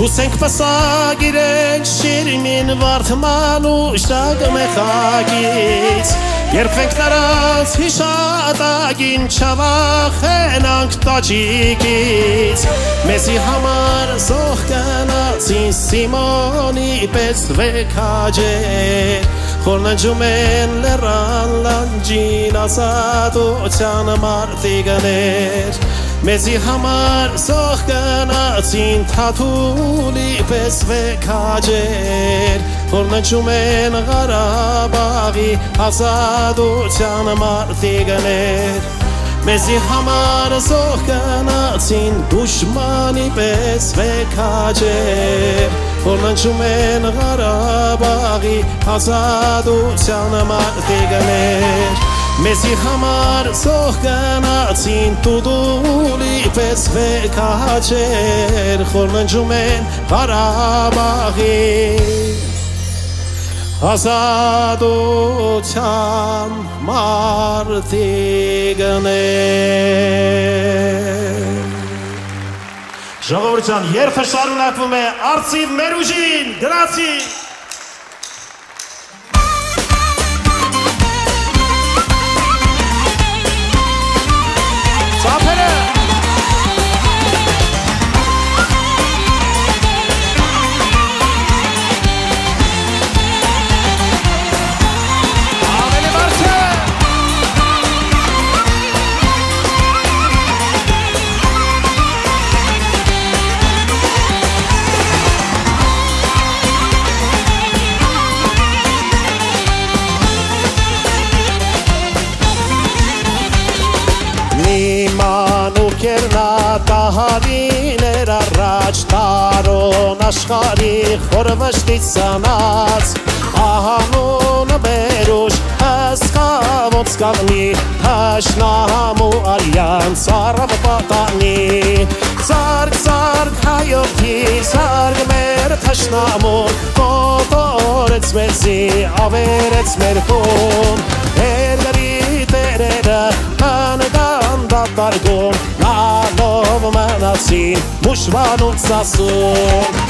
S2: Հուսենք պսակ իրենք շիրիմին վարդման ու շտակ մեխագից Երբենք նրանց հիշատագին չավախենանք տաջիկից Մեզի համար զող կնացին Սիմոնի պես վեքաջեր Խորնջում են լերան լանջին ասատության մարդիգներ Մեզի համար զող կնացին թաթուլի պես վեքաջեր Խորնջում են Ղարաբաղի ազատության մարդիգներ Մեզի համար զող կնացին դուշմանի պես վեքաջեր Խորնջում են Ղարաբաղի ազատության մարդիգներ Մեզի համար զող կնացին տուդուլի պես վեքաջեր Խորնջում են Ղարաբաղի ազատության մարդիգներ Ժողովրդյան երբը շարունակվում է արծիվ մեր ուժին, գրացի աշխարի խորվշտից սանած ահանունը բերուշ հսկավոց կաղնի հաշնամու արյան սարավ պատանի Սարգ, սարգ հայոքի, սարգ մեր թաշնամուն կոտորեց մեզի, ավերեց մեր խուն Երգրի տերերը մանգան դատարգում Նալով մնացին մուշվանուն սասում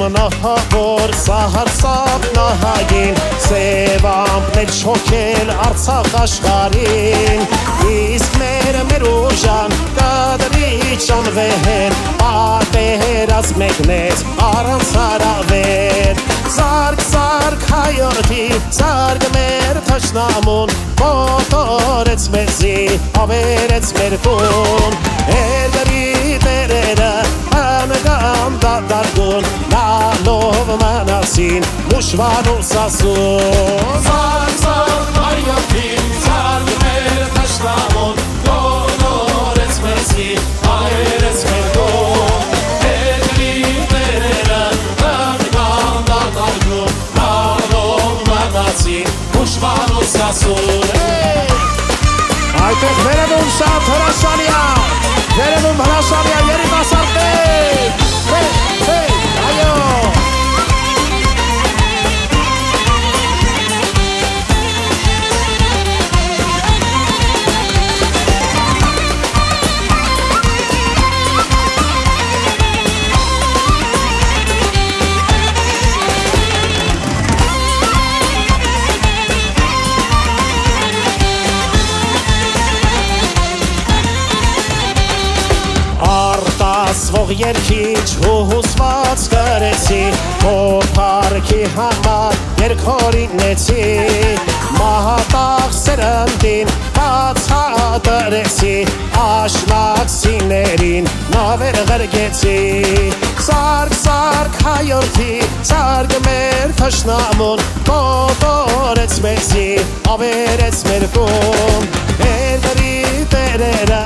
S2: Գնում նահավոր սահարսապ նահագին Սևամպներ չոքել արցախ աշխարին Իսկ մեր մեր ուժան կադրիչ անվehen Պատերած մեկնեց առանց հարավեր Սարգ սարգ հայորդի սարգ մեր թշնամուն Մոտորեց մեզի ավերեց մեր տուն Էրդրի տերերը անգամ դադարգուն Նալով մանասին մուշվան ու սասուն
S6: Սար, սար, հայոթին, սար մեր տաշնամոն, գոնորեց մեզի, այրեց նալով մնացին, ուշվան ու սասուն,
S2: Այդպես վերևում շատ հրաշալի է Վերևում հրաշալի է երիտասարդներ Արտասվող երկիչ ու հուսված կրեցի Հոպարքի համար երկորինեցի Մահատաղ սերնդին բացատրեցի Աշնաքսիներին նավեր գրգեցի Սարգ սարգ հայորդի սարգ մեր թշնամուն Կոտորեց մեզի ավերեց մեր կում Էրդրի տերերը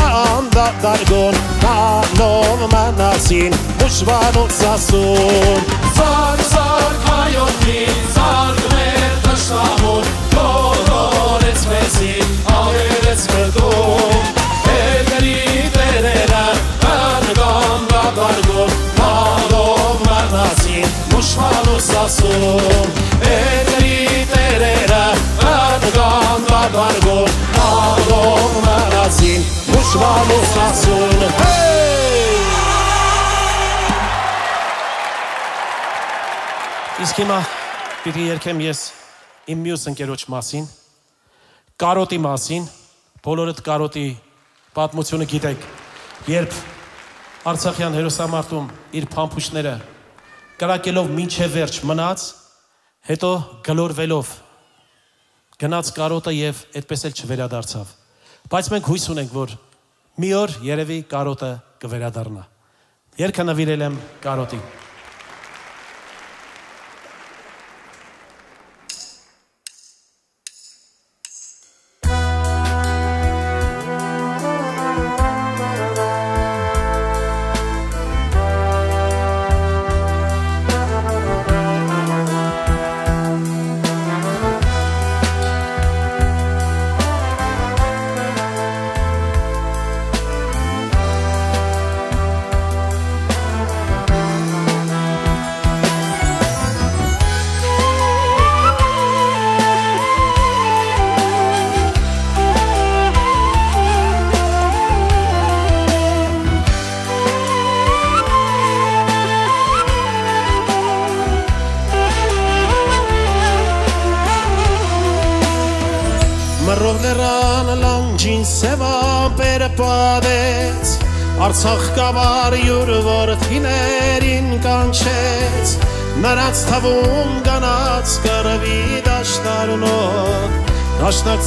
S2: անգան դատարգուն Նալով մանասին ուշվան ու սասուն
S6: Սար, սար, հայոթին, սար մեր տաշնամոն, գոնորեց մեզի, այրեց մեր գոն, հետրի տերերը, ըրգան դատարգում, նալով մնացին, ուշվան ու սասուն, հետրի տերերը, ըրգան դատարգում, նալով մնացին, ուշվան ու սասուն,
S5: Իսկ հիմա պիտի երկեմ ես իմ մյուս ընկերոջ մասին, կարոտի մասին, բոլորդ կարոտի պատմությունը գիտեք, երբ Արցախյան հերոսամարտում իր փամփուշտները կրակելով մինչև վերջ մնաց, հետո գլորվելով գնաց կարոտը եւ այդպես էլ չվերադարձավ։ Բայց մենք հույս ունենք, որ մի օր երևի կարոտը կվերադառնա։ Երկը նվիրել եմ կարոտին։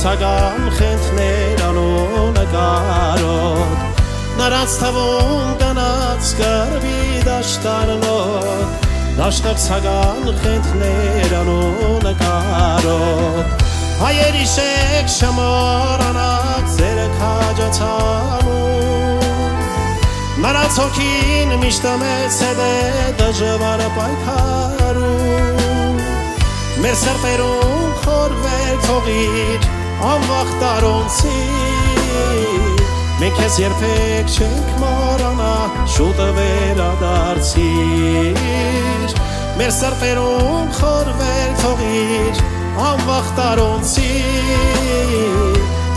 S2: ցագան խենթներ անունը կարոտ Նրանց թվում գանած կրվի դաշտարնոտ Դաշնակ ցագան խենթներ անունը կարոտ Հայեր իշեք շմորանակ ձեր քաջացանում Նրանց հոգին միշտ մեծ է դժվար պայքարում Մեր սրտերում խորվեր թողիր անվախ տարոնցի Մենք ես երբեք չենք մորանա շուտը վերադարձիր Մեր սրտերում խորվեր թողիր անվախ տարոնցի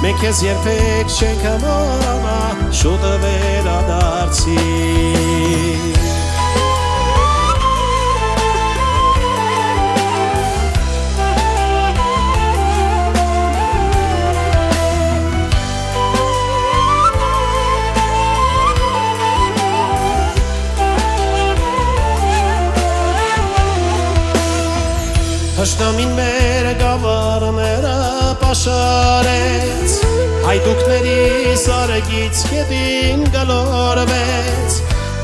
S2: Մենք ես երբեք չենք մորանա շուտը վերադարձի Դաշնամին մեր գավառները պաշարեց Հայդուկների սարգից գետին գլորվեց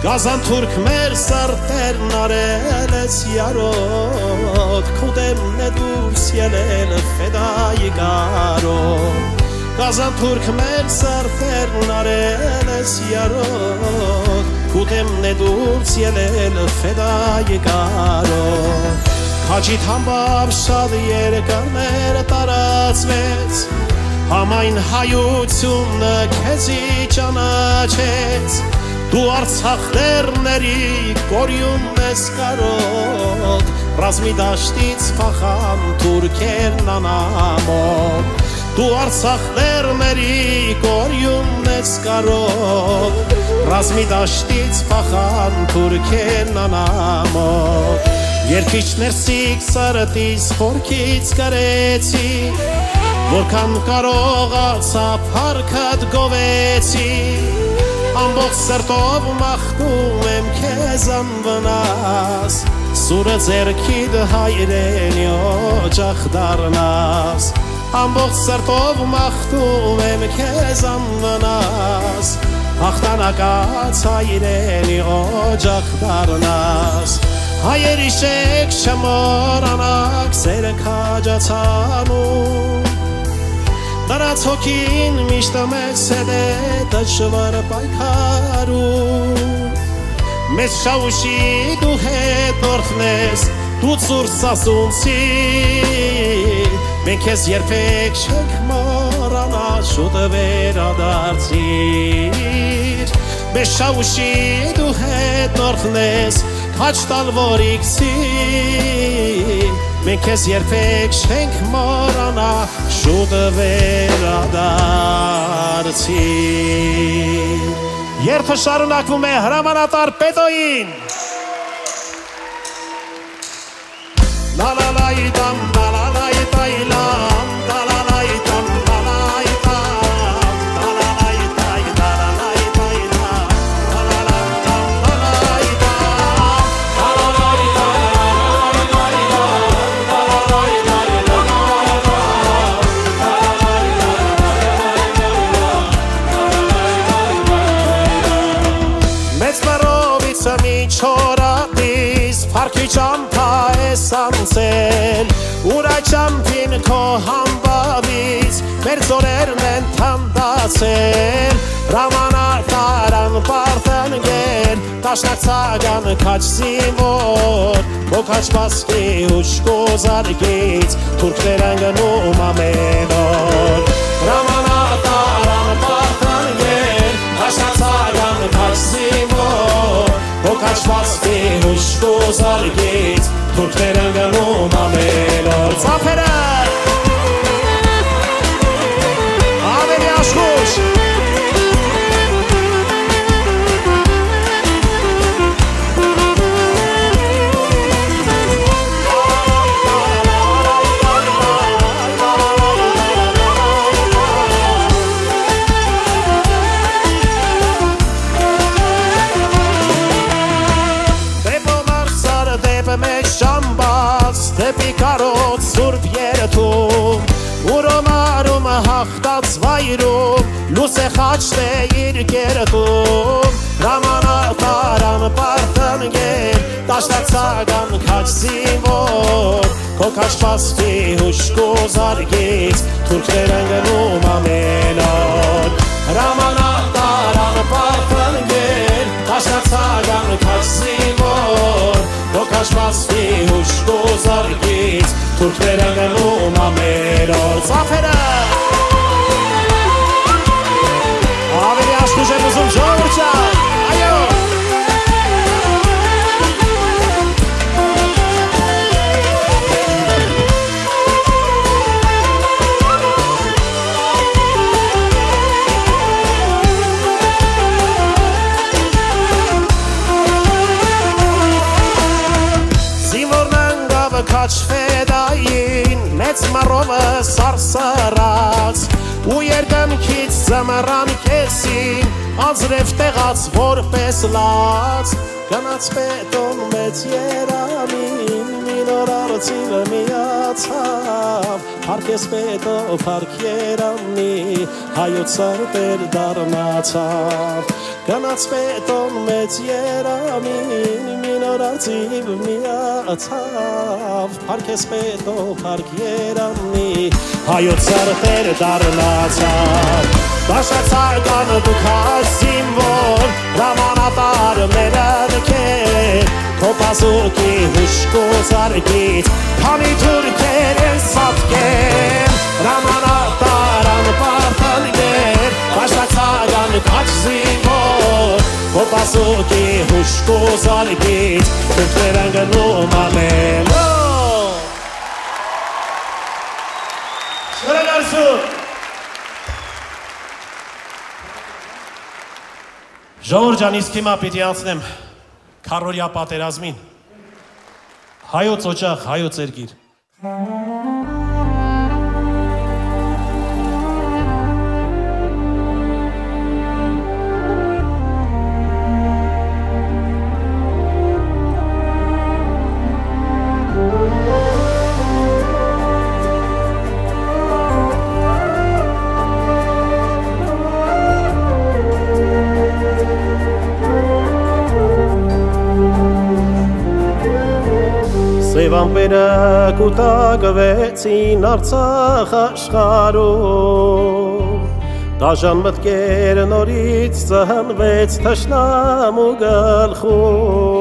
S2: Գազան թուրք մեր սարտերն արել ես յարոտ Քուդեմն է դուրս ելել ֆեդայի գարոտ Գազան թուրք մեր սարտերն արել ես յարոտ Քուդեմն է դուրս ելել ֆեդայի գարոտ Հաջիտ համբավ շատ երկարներ տարածվեց Համայն հայությունը քեզի ճանաչեց Դու արցախներների կորյուն ես կարոտ Ռազմի դաշտից փախան թուրքերն անամոտ Դու արցախներների կորյուն ես կարոտ Ռազմի դաշտից փախան թուրքերն անամոտ Երկիչներ սիկ սարըտիս խորքից կարեցի Որքան կարողացա փարքդ գովեցի Ամբողջ սրտով մախտում եմ քեզ անվնաս Սուրը ձերքիդ հայրենի օջախ դառնաս Ամբողջ սրտով մախտում եմ քեզ անվնաս Հաղթանակած հայրենի օջախ դառնաս Հայեր իշեք չմորանաք սերը քաջացանում Դրանց հոգին միշտ մեծ է դժվար պայքարում Մեզ շաուշի դու հետ օրդնես դու ծուր սասունցի Մենք ես երբեք չենք մորանա շուտ վերադարձիր Մեզ շաուշի դու հետ օրդնես քաչ տալ որիքսի մենք ես երբեք չենք մորանա շուտ վերադարձի Երթը շարունակվում է հրամանատար պետոյին La la la idam ճամպին քո համբավից Մեր ծորերն են թանդացել Ռամանատարան պարդան գեր Տաշնակցագան կաչ զինվոր Քո կաչ բասկի ուշկո զարգից Թուրքներ են գնում ամեն օր Ռամանատարան պարդան գեր Տաշնակցագան կաչ զինվոր Քո կաչ բասկի ուշկո զարգից Թուրքներ են գնում ամեն օր սուրբ երթում Ուրոմարում հաղթած վայրում Լուս է խաչտ է իր կերտում Ռամանատարան պարդան գեր Տաշտացագան քաչ զինվոր Քո քաչ պաստի հուշկու զարգից Թուրքներ են գնում ամեն օր Ռամանատարան պարդան գեր Տաշտացագան քաչ զինվոր Քո քաչ պաստի հուշկու զարգից Թուրքներ են գնում ամեն օր Ծափերը Ավելի աշխուժ եմ ուզում ժողովուրդ ջան անձրև տեղած որպես լաց Գնաց պետոն մեծ երամին Մինոր արծիվը միացավ Հարկես պետո պարկ երամնի Հայոց սարտեր դարնացավ Գնաց պետոն մեծ երամին Մինոր արծիվ միացավ Հարկես պետո պարկ երամնի Հայոց սարտեր դարնացավ Դաշացար կանը դու քասիմ որ Ռամանատար մերան կեր Քո պասուկի հուշկոց արգից Քանի թուրքեր են սատկեր Ռամանատար անպարտան Դաշացար կանը քասիմ որ Քո պասուկի հուշկոց արգից Թուրքեր են գնում ամելով Շնորհակալություն
S5: Ժողովուրդ ջան, իսկ հիմա պիտի անցնեմ Քարորիա պատերազմին։ Հայոց օջախ, հայոց երգիր։
S2: Սև ամպերը կուտակվեցին Արցախ աշխարհում Դաժան մտքեր նորից ծհանվեց թշնամու գլխում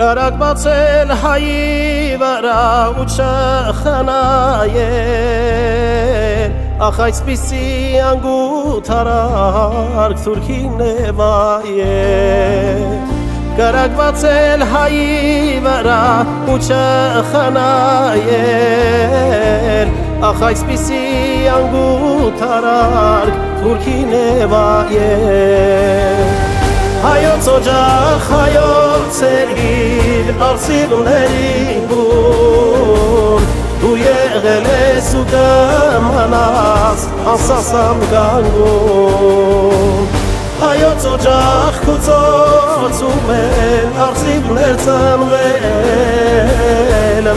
S2: Կարակ բացել հայի վրա ու չխնայել Ախ այսպիսի անգութ հարարք թուրքին է վայել Կարակվածել հայի վրա ու չխնայել Ախ այսպիսի անգութ արարք թուրքին է վայել Հայոց օջախ, հայոց երգիր, արսիվների բուն Դու եղել ես ու կմանաս անսասամ գանգում Հայոց օջախ քուցոցում են արծիվներ ծնվել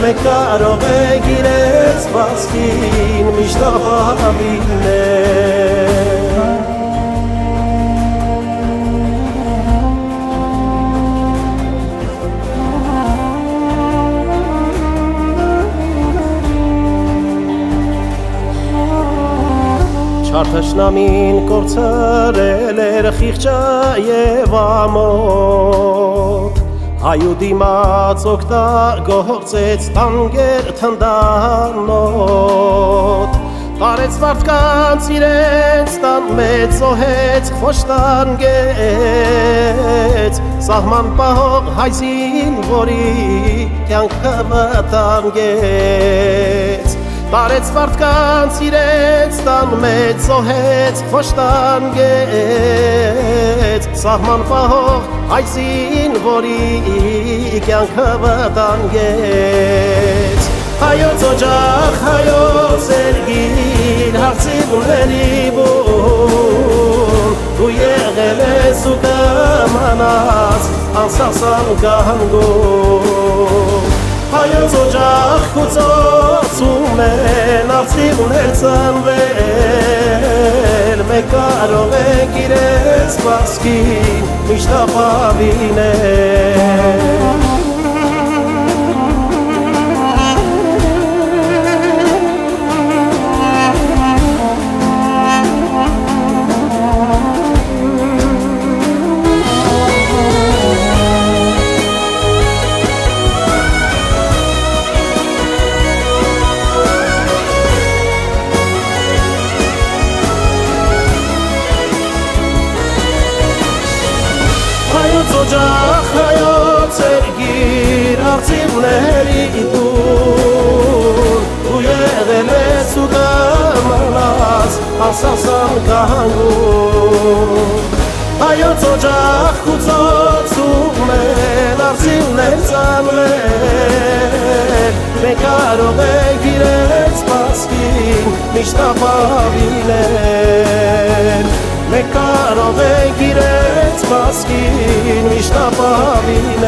S2: Մեկ կարող է գիրեց վասկին միշտ ապավինել Չարթշնամին կորցրել էր խիղճը եւ ամոթ Հայու դիմաց օգտագործեց տանգեր թնդանոտ Տարեց վարդկանց իրենց տան մեծ օհեց խոշտանգեց Սահման պահող հայսին, որի կյանքը վտանգեց Տարեց վարդկանց իրենց տան մեծ օհեց խոշտանգեց Սահման պահող հայսին, որի կյանքը վտանգեց Հայոց օջախ, հայոց երգիր, հարցիվների բուն Դու եղել ես ու կմանաս, անսասան կահանգում Հայոց օջախ կուծոցում են, արցիվներ ծնվել Մեկ կարող է գիրեց բասկին, միշտ ապավինել ասասան կահանգում Հայոց օջախ կուծոցում են, արծիվներ ծանվել Մեկ կարող է գիրեց պասկին, միշտ ապավինել Մեկ կարող է գիրեց կասկին միշտ ապավին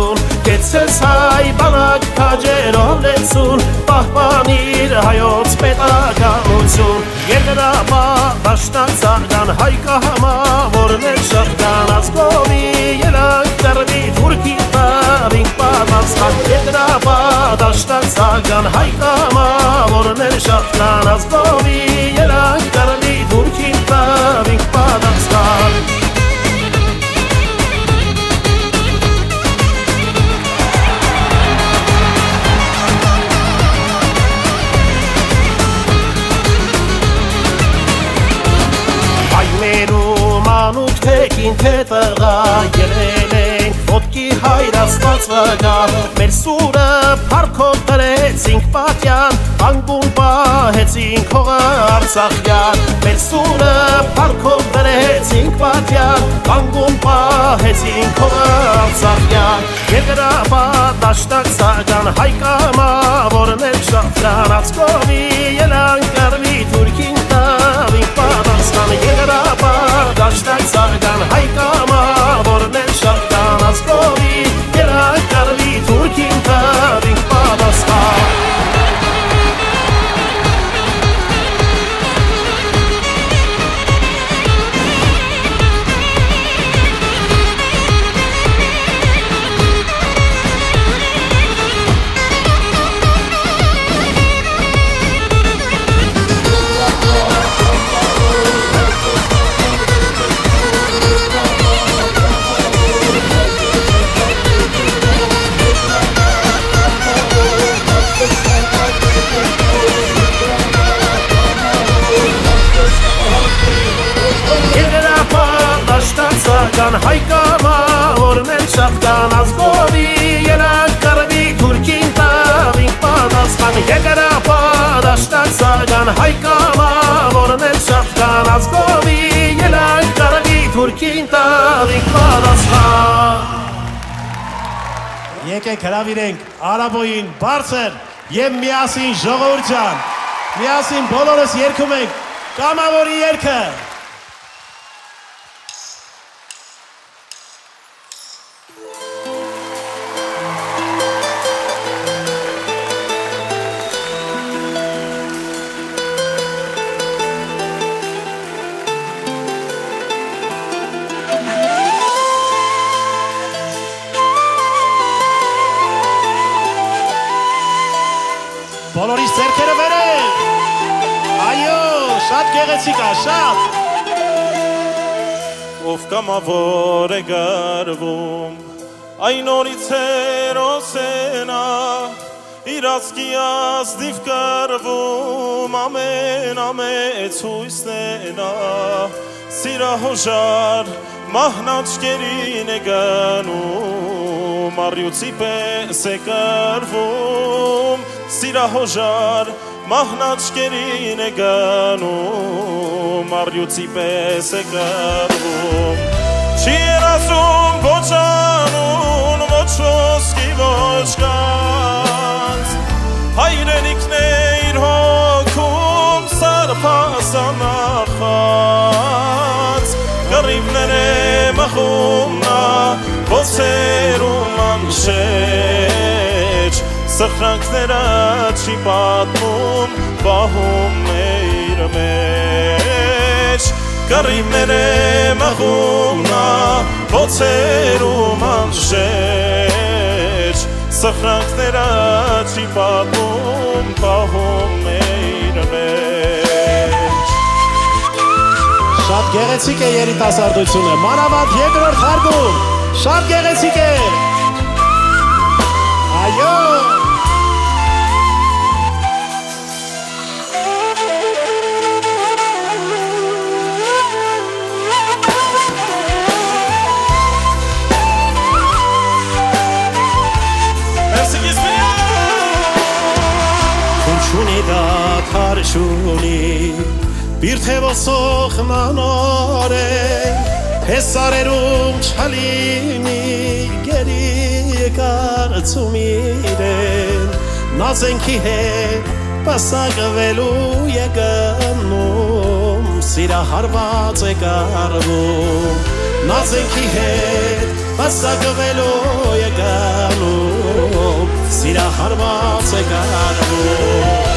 S2: պետականություն Կեցես հայ բանակ քաջերով լեցուն Պահպանիր հայոց պետականություն Երկրապա դաշտակ զարգան հայ կահամա Որներ շատ կան ասկովի Երանք դրվի թուրքի տավինք պատասխան Երկրապա դաշտակ զարգան հայ կահամա Որներ շատ կան ասկովի Երանք դրվի թուրքի տավինք պատասխան անուք թեկին թե տղա Երել ենք ոտքի հայրաստած վգա Մեր սուրը պարքով տրեցինք պատյան Անգուն պահեցինք հողը արցախյան Մեր սուրը պարքով տրեցինք պատյան Անգուն պահեցինք հողը արցախյան Երկրապա դաշտակ սագան հայկամա Որներ շատրան ացկովի ելանք կարվի թուրքին տավինք պատասխան Երկրապա դաշտակ սագան հայկամա Որներ շատրան ացկովի դաշտակ սական հայկամա Որմեն շատ կան ազգովի Երանք կարվի թուրքին տավինք պատասխան Երկրապա դաշտակ սական հայկամա Որմեն շատ կան ազգովի Երանք կարվի թուրքին տավինք պատասխան
S5: Եկեք հրավիրենք Արաբոյին բարձր եւ միասին ժողովուրդ ջան։ Միասին բոլորս երգում ենք Կամավորի երգը։ շատ
S9: ով կամավոր է գարվում այն օրից հերոսենա իր ազգի ազնիվ կարվում ամեն ամեծ հույսնենա սիրահոժար մահնաչկերին է գանում արյուցի պես է կարվում սիրահոժար մահնաչկերին է գանում մահնաճկերին է գանում առյուծի պես է կարվում չի երազում ոչ անուն ոչ ոսկի ոչ կանց հայրենիքն է իր հոգում սարպասանախած գռիվներ է մխում նա ոսերում անշեջ սխրանքները չի պատմում բահում է իր մեջ Կռիվներ է մղում նա ոցերում անշեջ Սխրանքները չի պատում պահում է իր մեջ
S2: Շատ գեղեցիկ է երիտասարդությունը, մանավանդ երկրորդ հարգում, շատ գեղեցիկ է։ Այո։ քարշունի Բիրթևոսող մանորե Հեսարերում չալինի գերի կարծում իրեն Նազենքի հետ պասակվելու եկնում Սիրահարված է կարվում Նազենքի հետ պասակվելու եկնում Սիրահարված է կարվում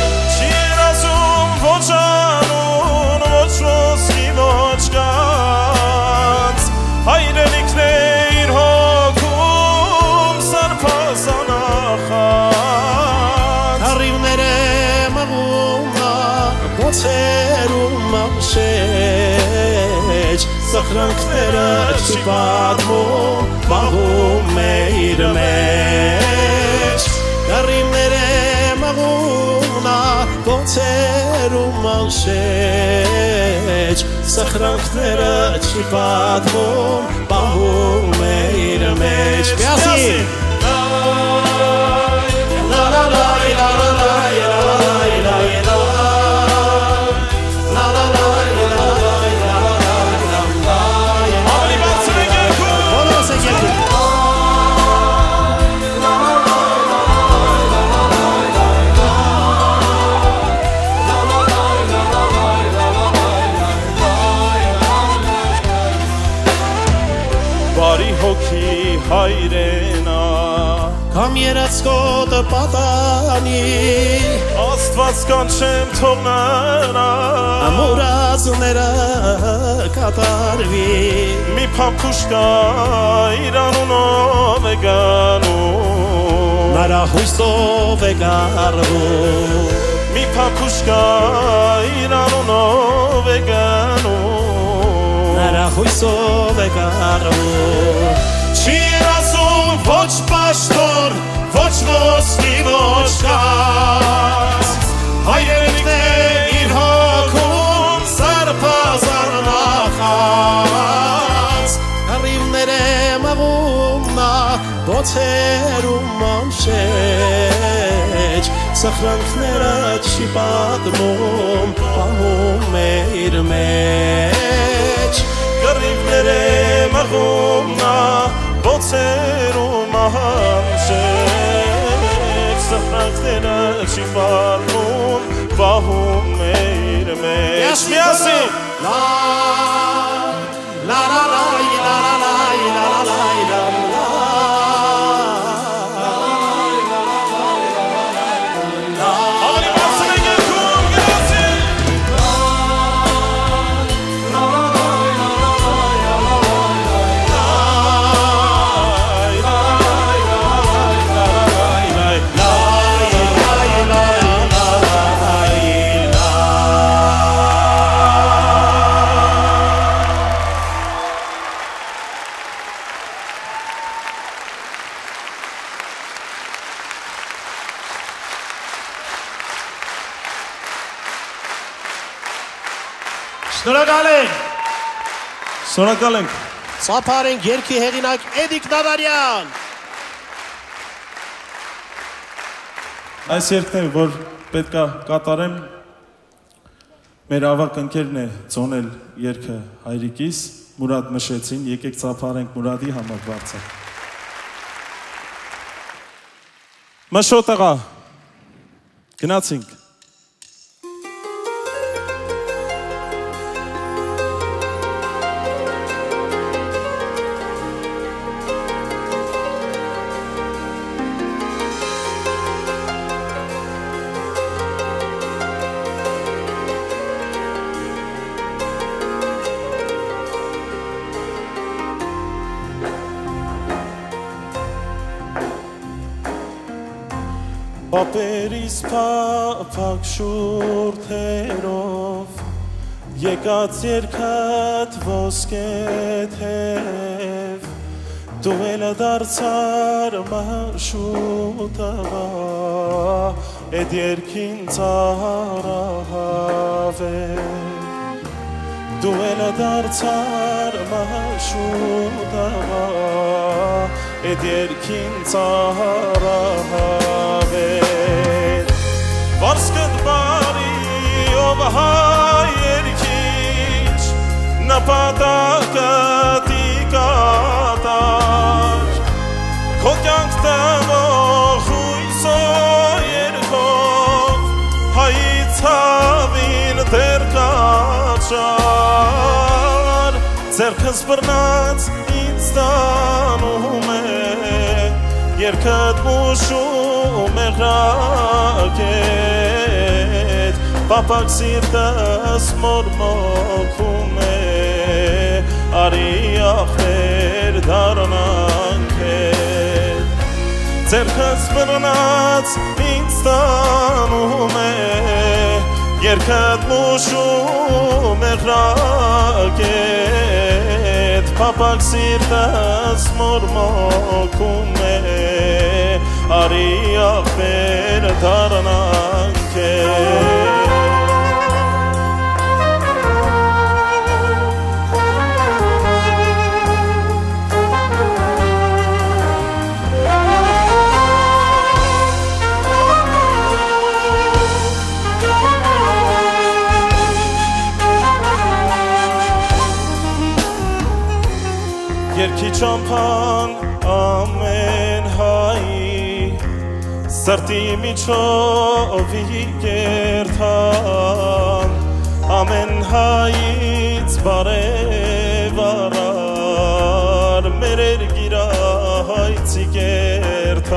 S2: սերում ամշեջ Սխրանքները չպատմում մաղում է իր մեջ Կարիմները մաղումնա ոնցերում ամշեջ Սխրանքները չպատմում մաղում է իր մեջ Միասին! La la la պատանի
S9: Աստված կանչեմ թողնանա
S2: Ամուրազները կատարվի
S9: Մի փամփուշկա իր անունով է գանում
S2: Նրա հույսով է կարվում
S9: Մի փամփուշկա իր անունով է գանում
S2: Նրա հույսով է կարվում
S9: Չի երազում ոչ պաշտոր, ոչ ոսկի, ոչ կաց Հայրենիքն է իր հոգում սարպազան նախած
S2: Հռիվները մաղում նա բոցերում անշեջ Սխրանքները չի պատմում, պահում է իր մեջ
S9: Կռիվներ է մղում նա բոցերում անշեջ Հյուրասները չի վանում, վահում է իր մեջ Միասին լավ
S5: Շնորհակալ ենք։
S2: Սափար ենք երկի հեղինակ Էդիկ Նադարյան։
S9: Այս երգն է, որ պետքա կատարեմ մեր ավակ ընկերն է ծոնել երգը հայրիկիս, Մուրադ նշեցին, եկեք ծափարենք Մուրադի համար բարձր։ Մշոտ աղա։ Գնացինք։ Պապերիս փափակ շուրթերով եկած երկաթ ոսկե թև դու էլ դարձար մաշուտավա այդ երկին ծարահավե դու էլ դարձար մաշուտավա այդ երկին ծարահավեր ով հայերքիչ նպատակը տիկատար Քո կյանք տվող հույսո երկով հայցավին դեր կաչար Ձերքս բրնած ինձ տանում է Երկդ մուշում է ռակետ Պապակ սիրտս մորմոքում է Արի ախեր դարնանք հետ Ձերքս բրնած ինձ տանում է Երկդ մուշում է ռակետ Պապակ սիրտս մորմոքում է Արի ախեր դարնանք հետ Երկի ճամփան ամեն հայի Սրտի միջովի գերթան Ամեն հայից բարև արար Մեր երգիրա հայցի գերթած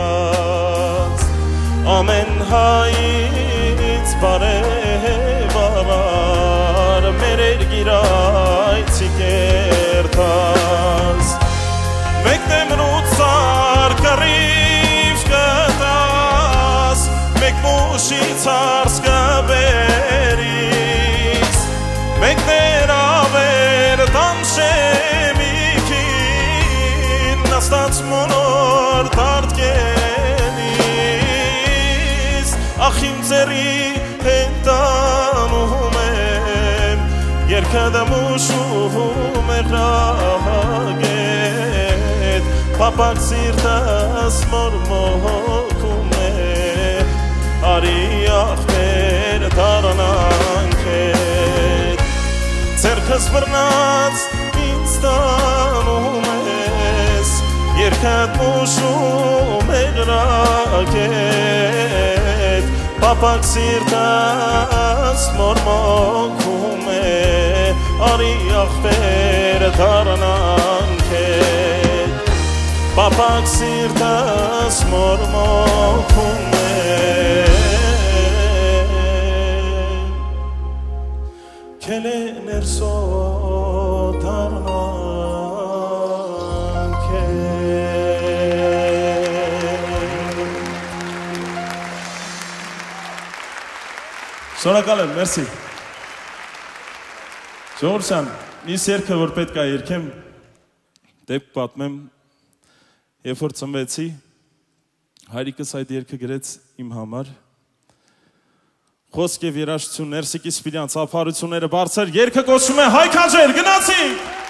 S9: Ամեն հայից բարև արար Մեր երգիրա դեմրուցար կռիվ կտաս Մեկ մուշից արս կբերիս Մեկ ներավեր տան շեմիքին Նաստած մոնոր դարդկենիս Ախ իմ ձերի հենտանում եմ Երկադը մուշում է ռագետ Պապակ սիրտս մորմոքում է Արի ախպեր դարանանք հետ Ձերքս բրնած ինձ տանում ես Երկատ մուշում է ռագետ Պապակ սիրտս մորմոքում է Արի ախպեր դարանանք հետ Պապակ սիրտս մորմոքում է Քելե ներսո դառնանք Շնորհակալ եմ, մերսի։ Ժողովրդյան, ինձ երգը որ պետք է երգեմ, դեպք պատմեմ, Երբ որ ծնվեցի, հայրիկս այդ երգը գրեց իմ համար։ Խոսք եւ երաժշտություն Ներսիկի Սպիրյան ծափարությունները բարձր երգը կոչվում է Հայ քաջեր, գնացինք։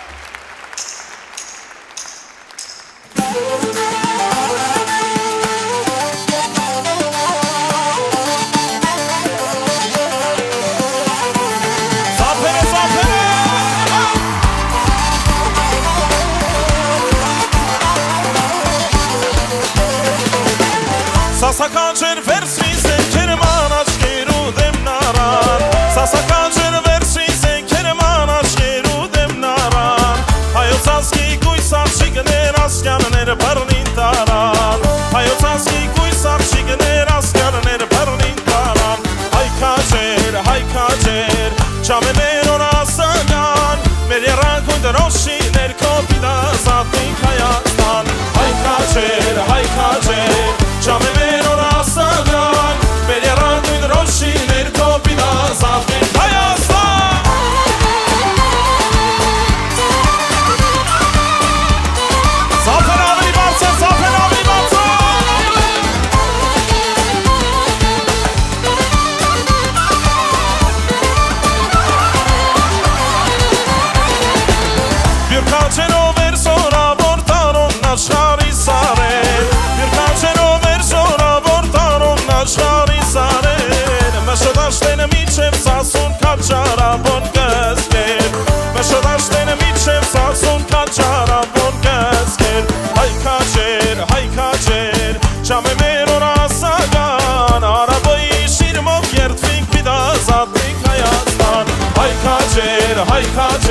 S9: Boycott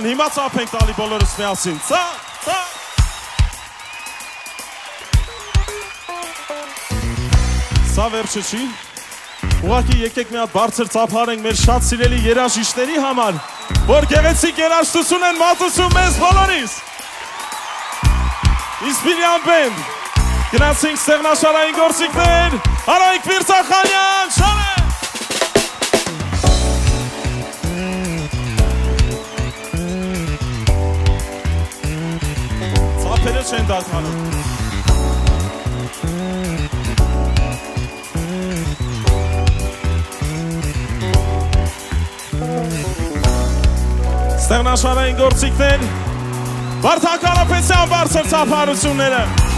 S9: Ջան, հիմա ծափ ենք տալի բոլորս միասին։ Ծա, ծա։ Սա վերջը չի։ Ուղղակի եկեք մի հատ բարձր ծափարենք մեր շատ սիրելի երաժիշտների համար, որ գեղեցիկ երաժշտություն են մատուցում մեզ բոլորիս։ Իսպիրյան բենդ։ Գնացինք Սեղնաշարային գործիքներ, Արայք Վիրցախանյան։ Ստեղնաշարային գործիքներ, վարդականապես անբարձր ծափարությունները։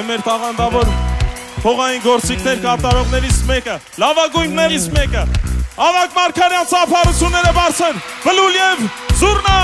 S9: եւ մեր տաղանդավոր փողային գործիքներ կատարողներից մեկը, լավագույններից մեկը, Ավակ Մարգարյան ծափարությունները բարձր, Վլուլև Զուրնա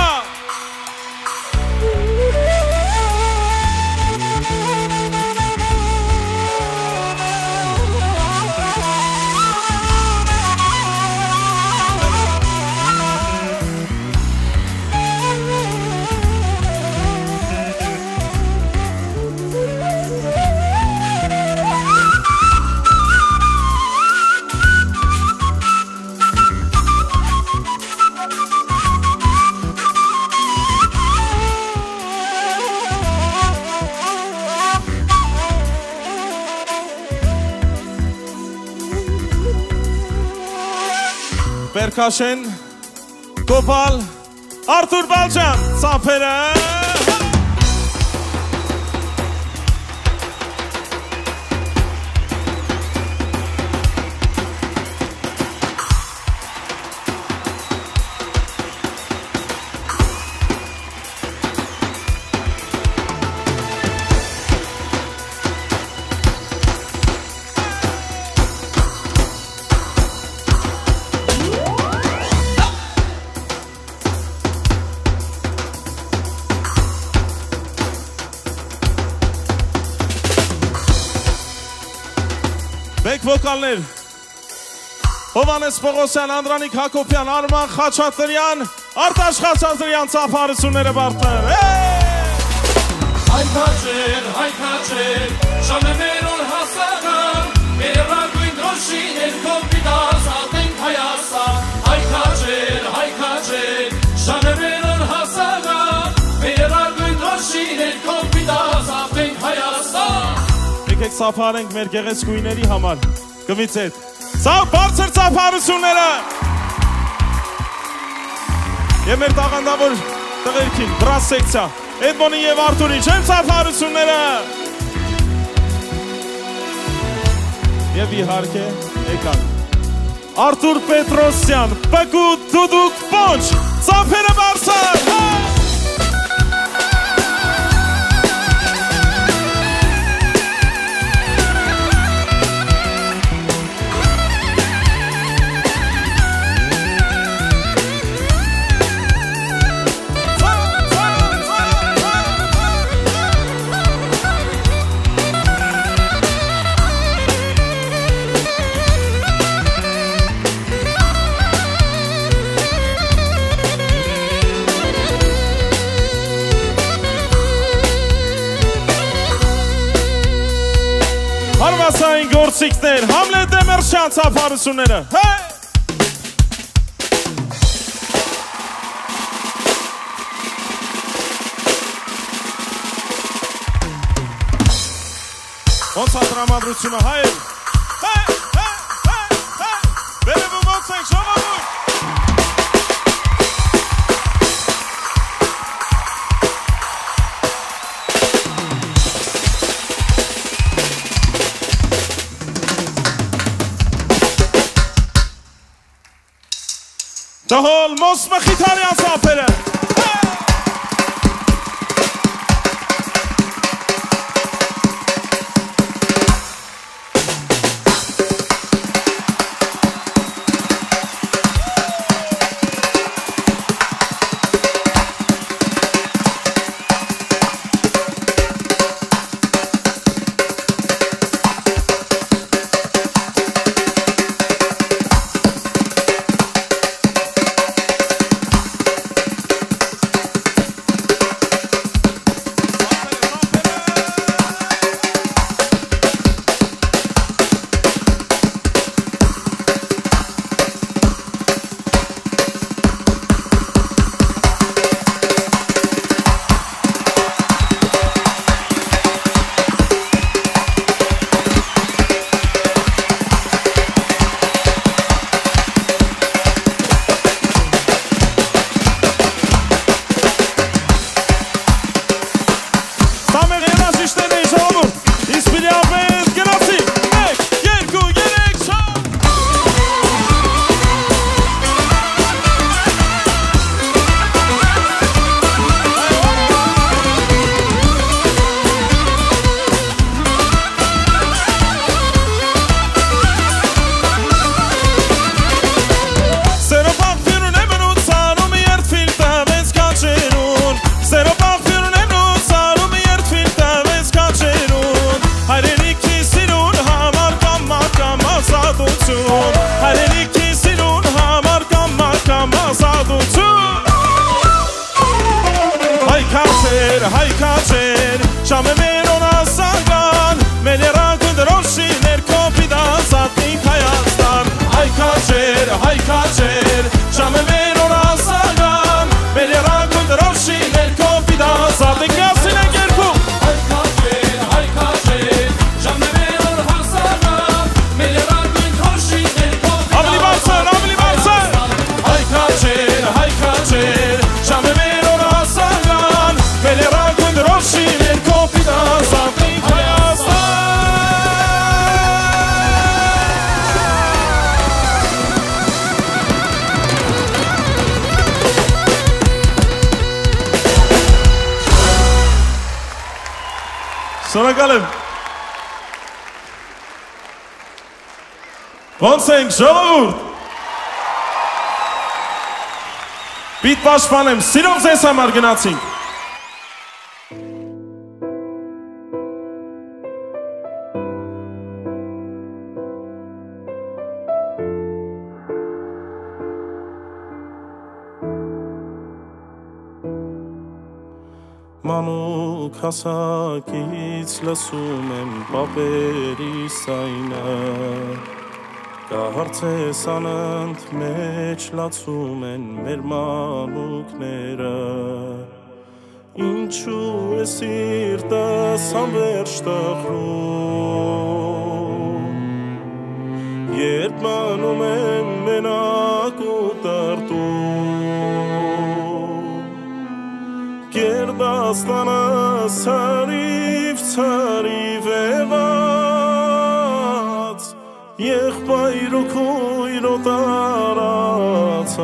S9: Պերկաշեն, Կոպալ, Արթուր Բալջան, ծափերը։ վոկալներ։ Հովանես Պողոսյան, Անդրանիկ Հակոբյան, Արման Խաչատրյան, Արտաշ Խաչատրյան ծափարությունները բարդներ։
S6: Հայքաչեր, հայքաչեր, շանը մեր օր հասական, մեր ռագույն դրոշիներ կոպիտաս ատենք հայասան, հայքաչեր, հայքաչեր, շանը մեր օր հասական, մեր ռագույն դրոշիներ կոպիտաս ատենք հայասան,
S9: Եկեք ծափարենք մեր գեղեցկույների համար։ Հետ։ Ծափ բարձր ծափարությունները։ Եվ մեր տաղանդավոր տղերքին, բրաս սեկցիա, Էդմոնի եւ Արթուրի, չեմ ծափարությունները։ Եվ իհարկե եկան։ Արթուր Պետրոսյան, Պկուտ Դուդուկ Պոնչ, ծափերը բարձր։ հա! Հարվածային գործիքներ, Համլետ Դեմերշյան ծափարությունները։ Հե! Ոնց է տրամադրությունը հայեր։ Հե! Հե! Հե! Հե! Վերևում ոնց ենք ժողովուրդ։ تا حال مصمخی تاری از آفره Պաշտպանեմ, սիրով ձեզ համար գնացինք։ Մանուկ հասակից լսում եմ պապերի սայնը Կահարցես անընդ մեջ լացում են մեր մանուկները Ինչու է սիրտս անվերջ տխրում Եղբայր ու քույրո տարացած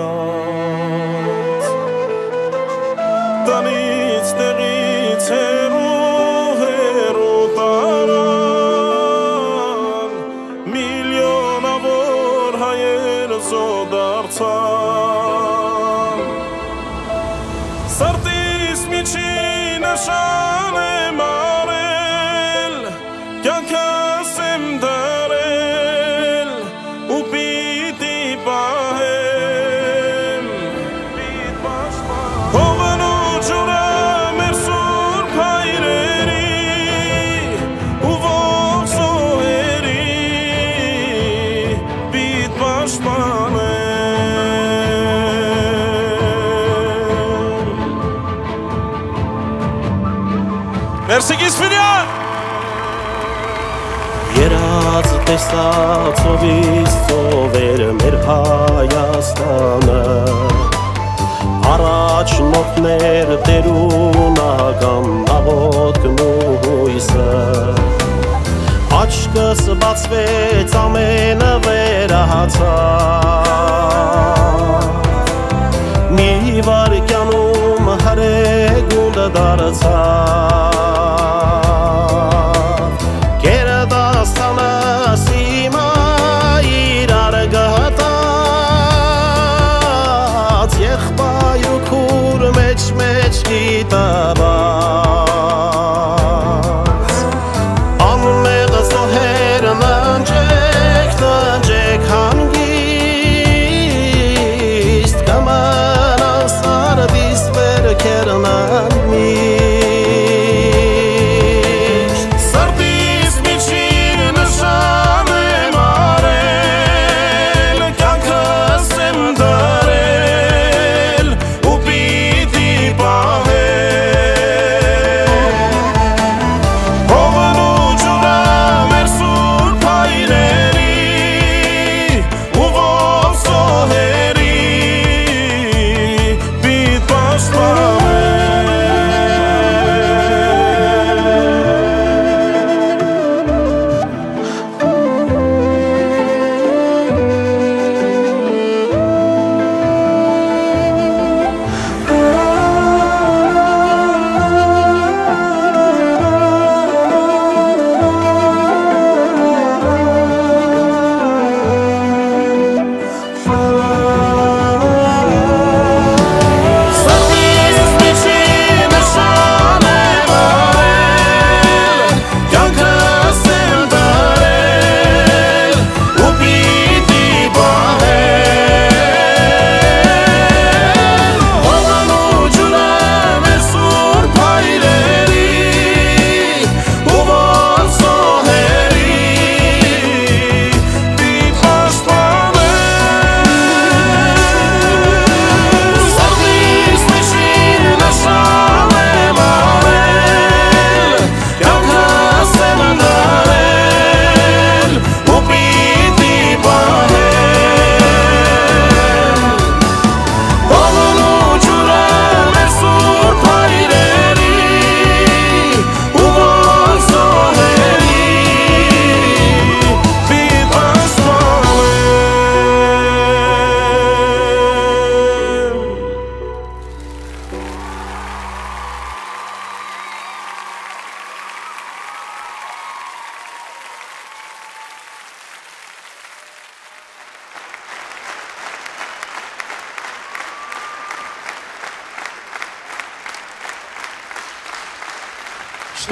S2: Երած տեսած ովից ծովեր մեր Հայաստանը Առաջ նոքներ տերունական աղոտքն ու հույսը Աչկս բացվեց ամենը վերահացավ Մի վարկյանում հրեգունդը դարձավ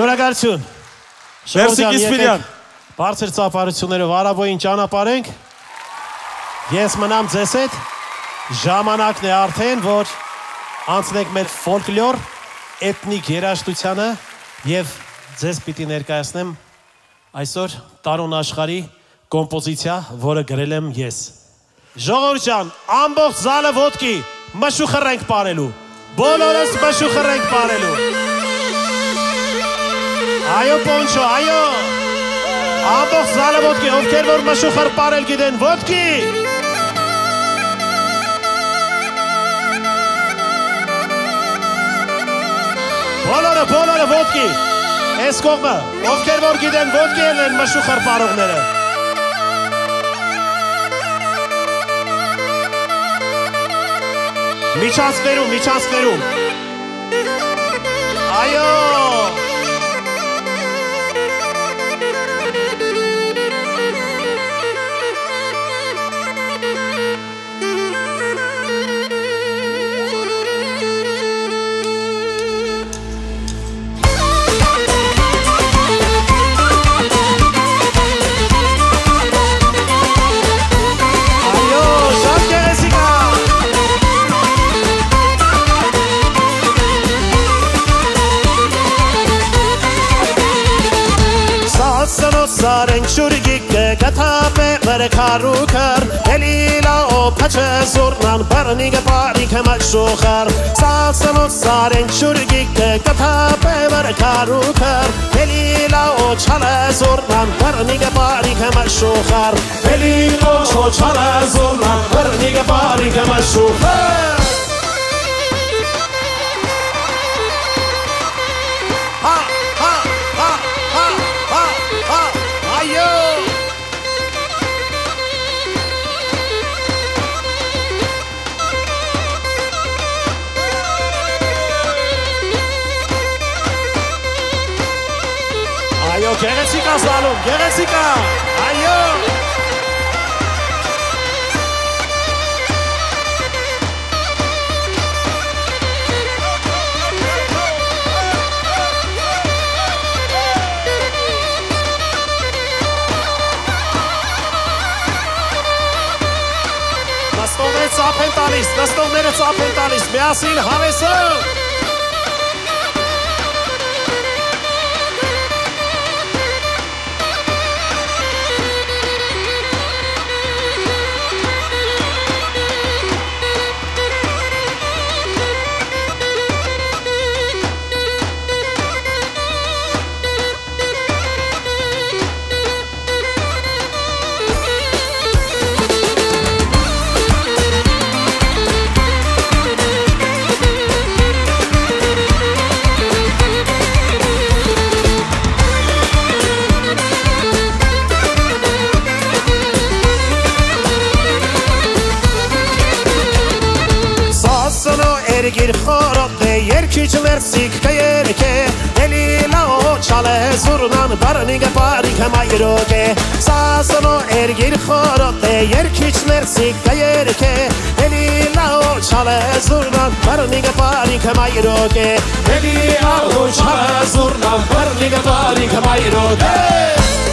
S2: Շնորհակալություն։
S9: Մերսի Կիսպիրյան։
S2: Բարձր ծափարություններով արաբոյին ճանապարհենք։ Ես մնամ ձեզ հետ։ Ժամանակն է արդեն, որ անցնենք մեր ֆոլկլոր էթնիկ երաժշտությանը եւ ձեզ պիտի ներկայացնեմ այսօր Տարոն աշխարի կոմպոզիցիա, որը գրել եմ ես։ Ժողովուրդ ջան, ամբողջ զալը ոդկի, մշուխր ենք ապարելու։ Բոլորս մշուխր ենք ապարելու։ Այո, Պոնչո, այո։ Ամբողջ զալը ոդկի, ովքեր որ մշուխր ապարել գիտեն, ոդկի։ Բոլորը, բոլորը ոդկի։ Այս կողմը, ովքեր որ գիտեն ոդկի են մշուխր ապարողները։ Միջանցներում, միջանցներում։ Այո։ Այո, շուրգիկը գտապե վր քարուքար Էլիլա օփաչը զուրնան բռնիգը բարիքը մաշոխար Սասնո սարեն շուրգիկը գտապե վր քարուքար Էլիլա օչալը զուրնան բռնիգը բարիքը մաշոխար Էլիլա օչալը զուրնան բռնիգը բարիքը մաշոխար Ha գեղեցիկ է զալում, գեղեցիկ է։ Այո։ Նստողները ծափ են տալիս, նստողները ծափ են տալիս, միասին հավեսը։ զուրնան բարնիգը բարիքը մայրոք է Սասնո երգիր խորոտ է երկիչ մերսիկ կերք է Էլիլաո չալե զուրնան բարնիգը բարիքը մայրոք է Էլիլաո չալե զուրնան բարնիգը բարիքը մայրոք է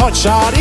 S2: Hot shot.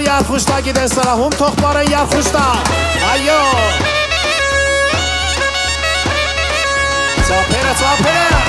S2: toklar yarxuşda gidin sıra Hum tokların yarxuşda Ayo. Çapere
S10: çapere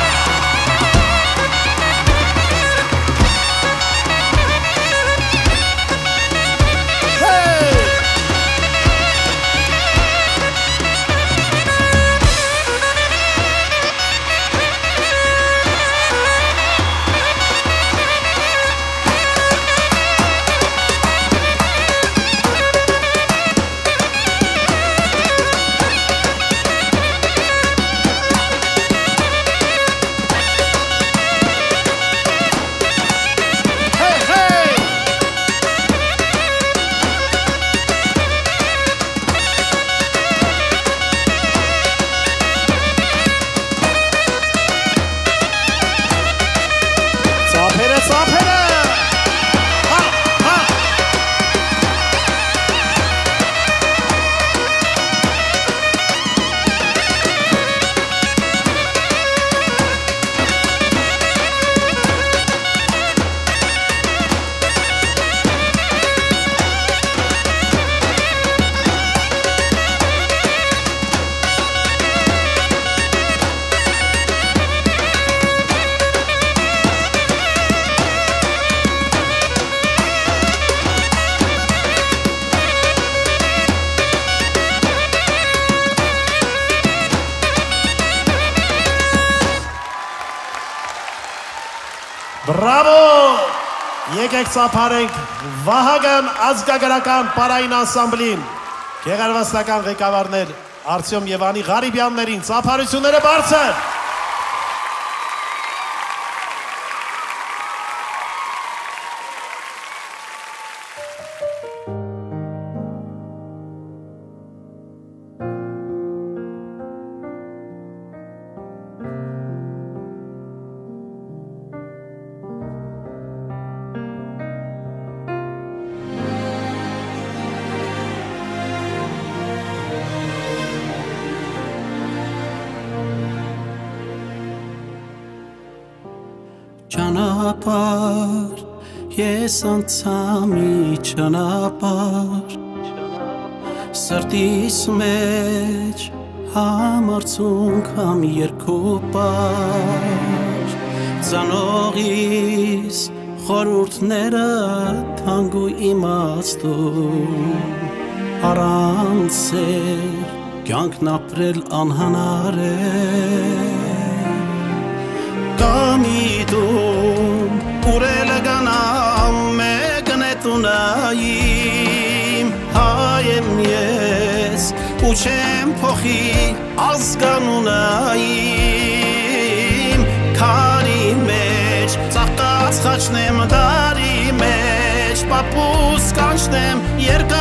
S10: Եկեք ծափարենք Վահագն ազգագրական պարային անսամբլին։ Գեղարվաստական ղեկավարներ Արտյոմ Եվանի Ղարիբյաններին ծափարությունները բարձր։
S2: Ճանապար ես անցամի ճանապար Սրտիս մեջ համարցունք համ երկու պար Ձանողիս խորուրդները թանգու իմաստում Առանց էր կյանքն ապրել անհանար է կամիտում ուրելը գանամ մեկն է տունայիմ հայեմ ես ու չեմ փոխի ազգանունայիմ քանի մեջ ծաղկած խաչնեմ դարի մեջ պապուս կանչնեմ երկաթ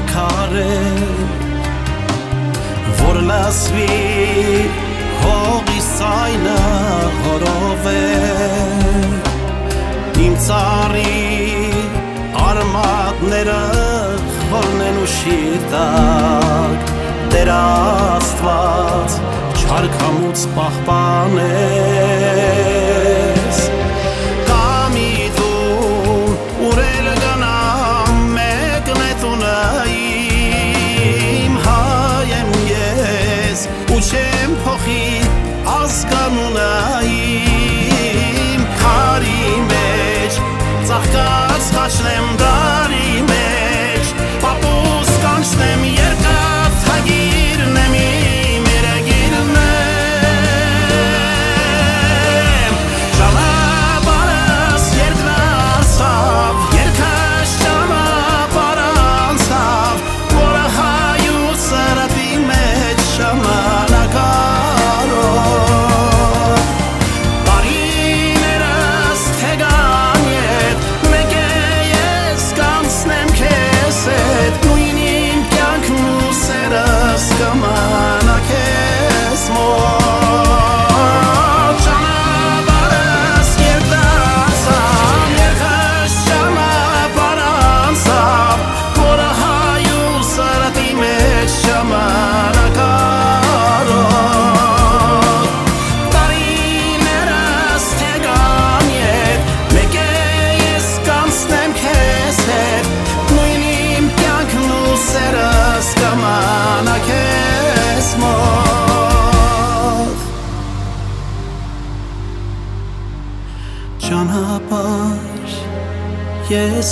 S2: եմ պայքար է որ լասվի հողի սայնը հորով է իմ ծառի արմատները խորնեն ու շիտակ Տեր Աստված չարքամուց պահպանես ծաղկած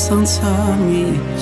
S2: Ճանապարհ ես անցա մի ճանապարհ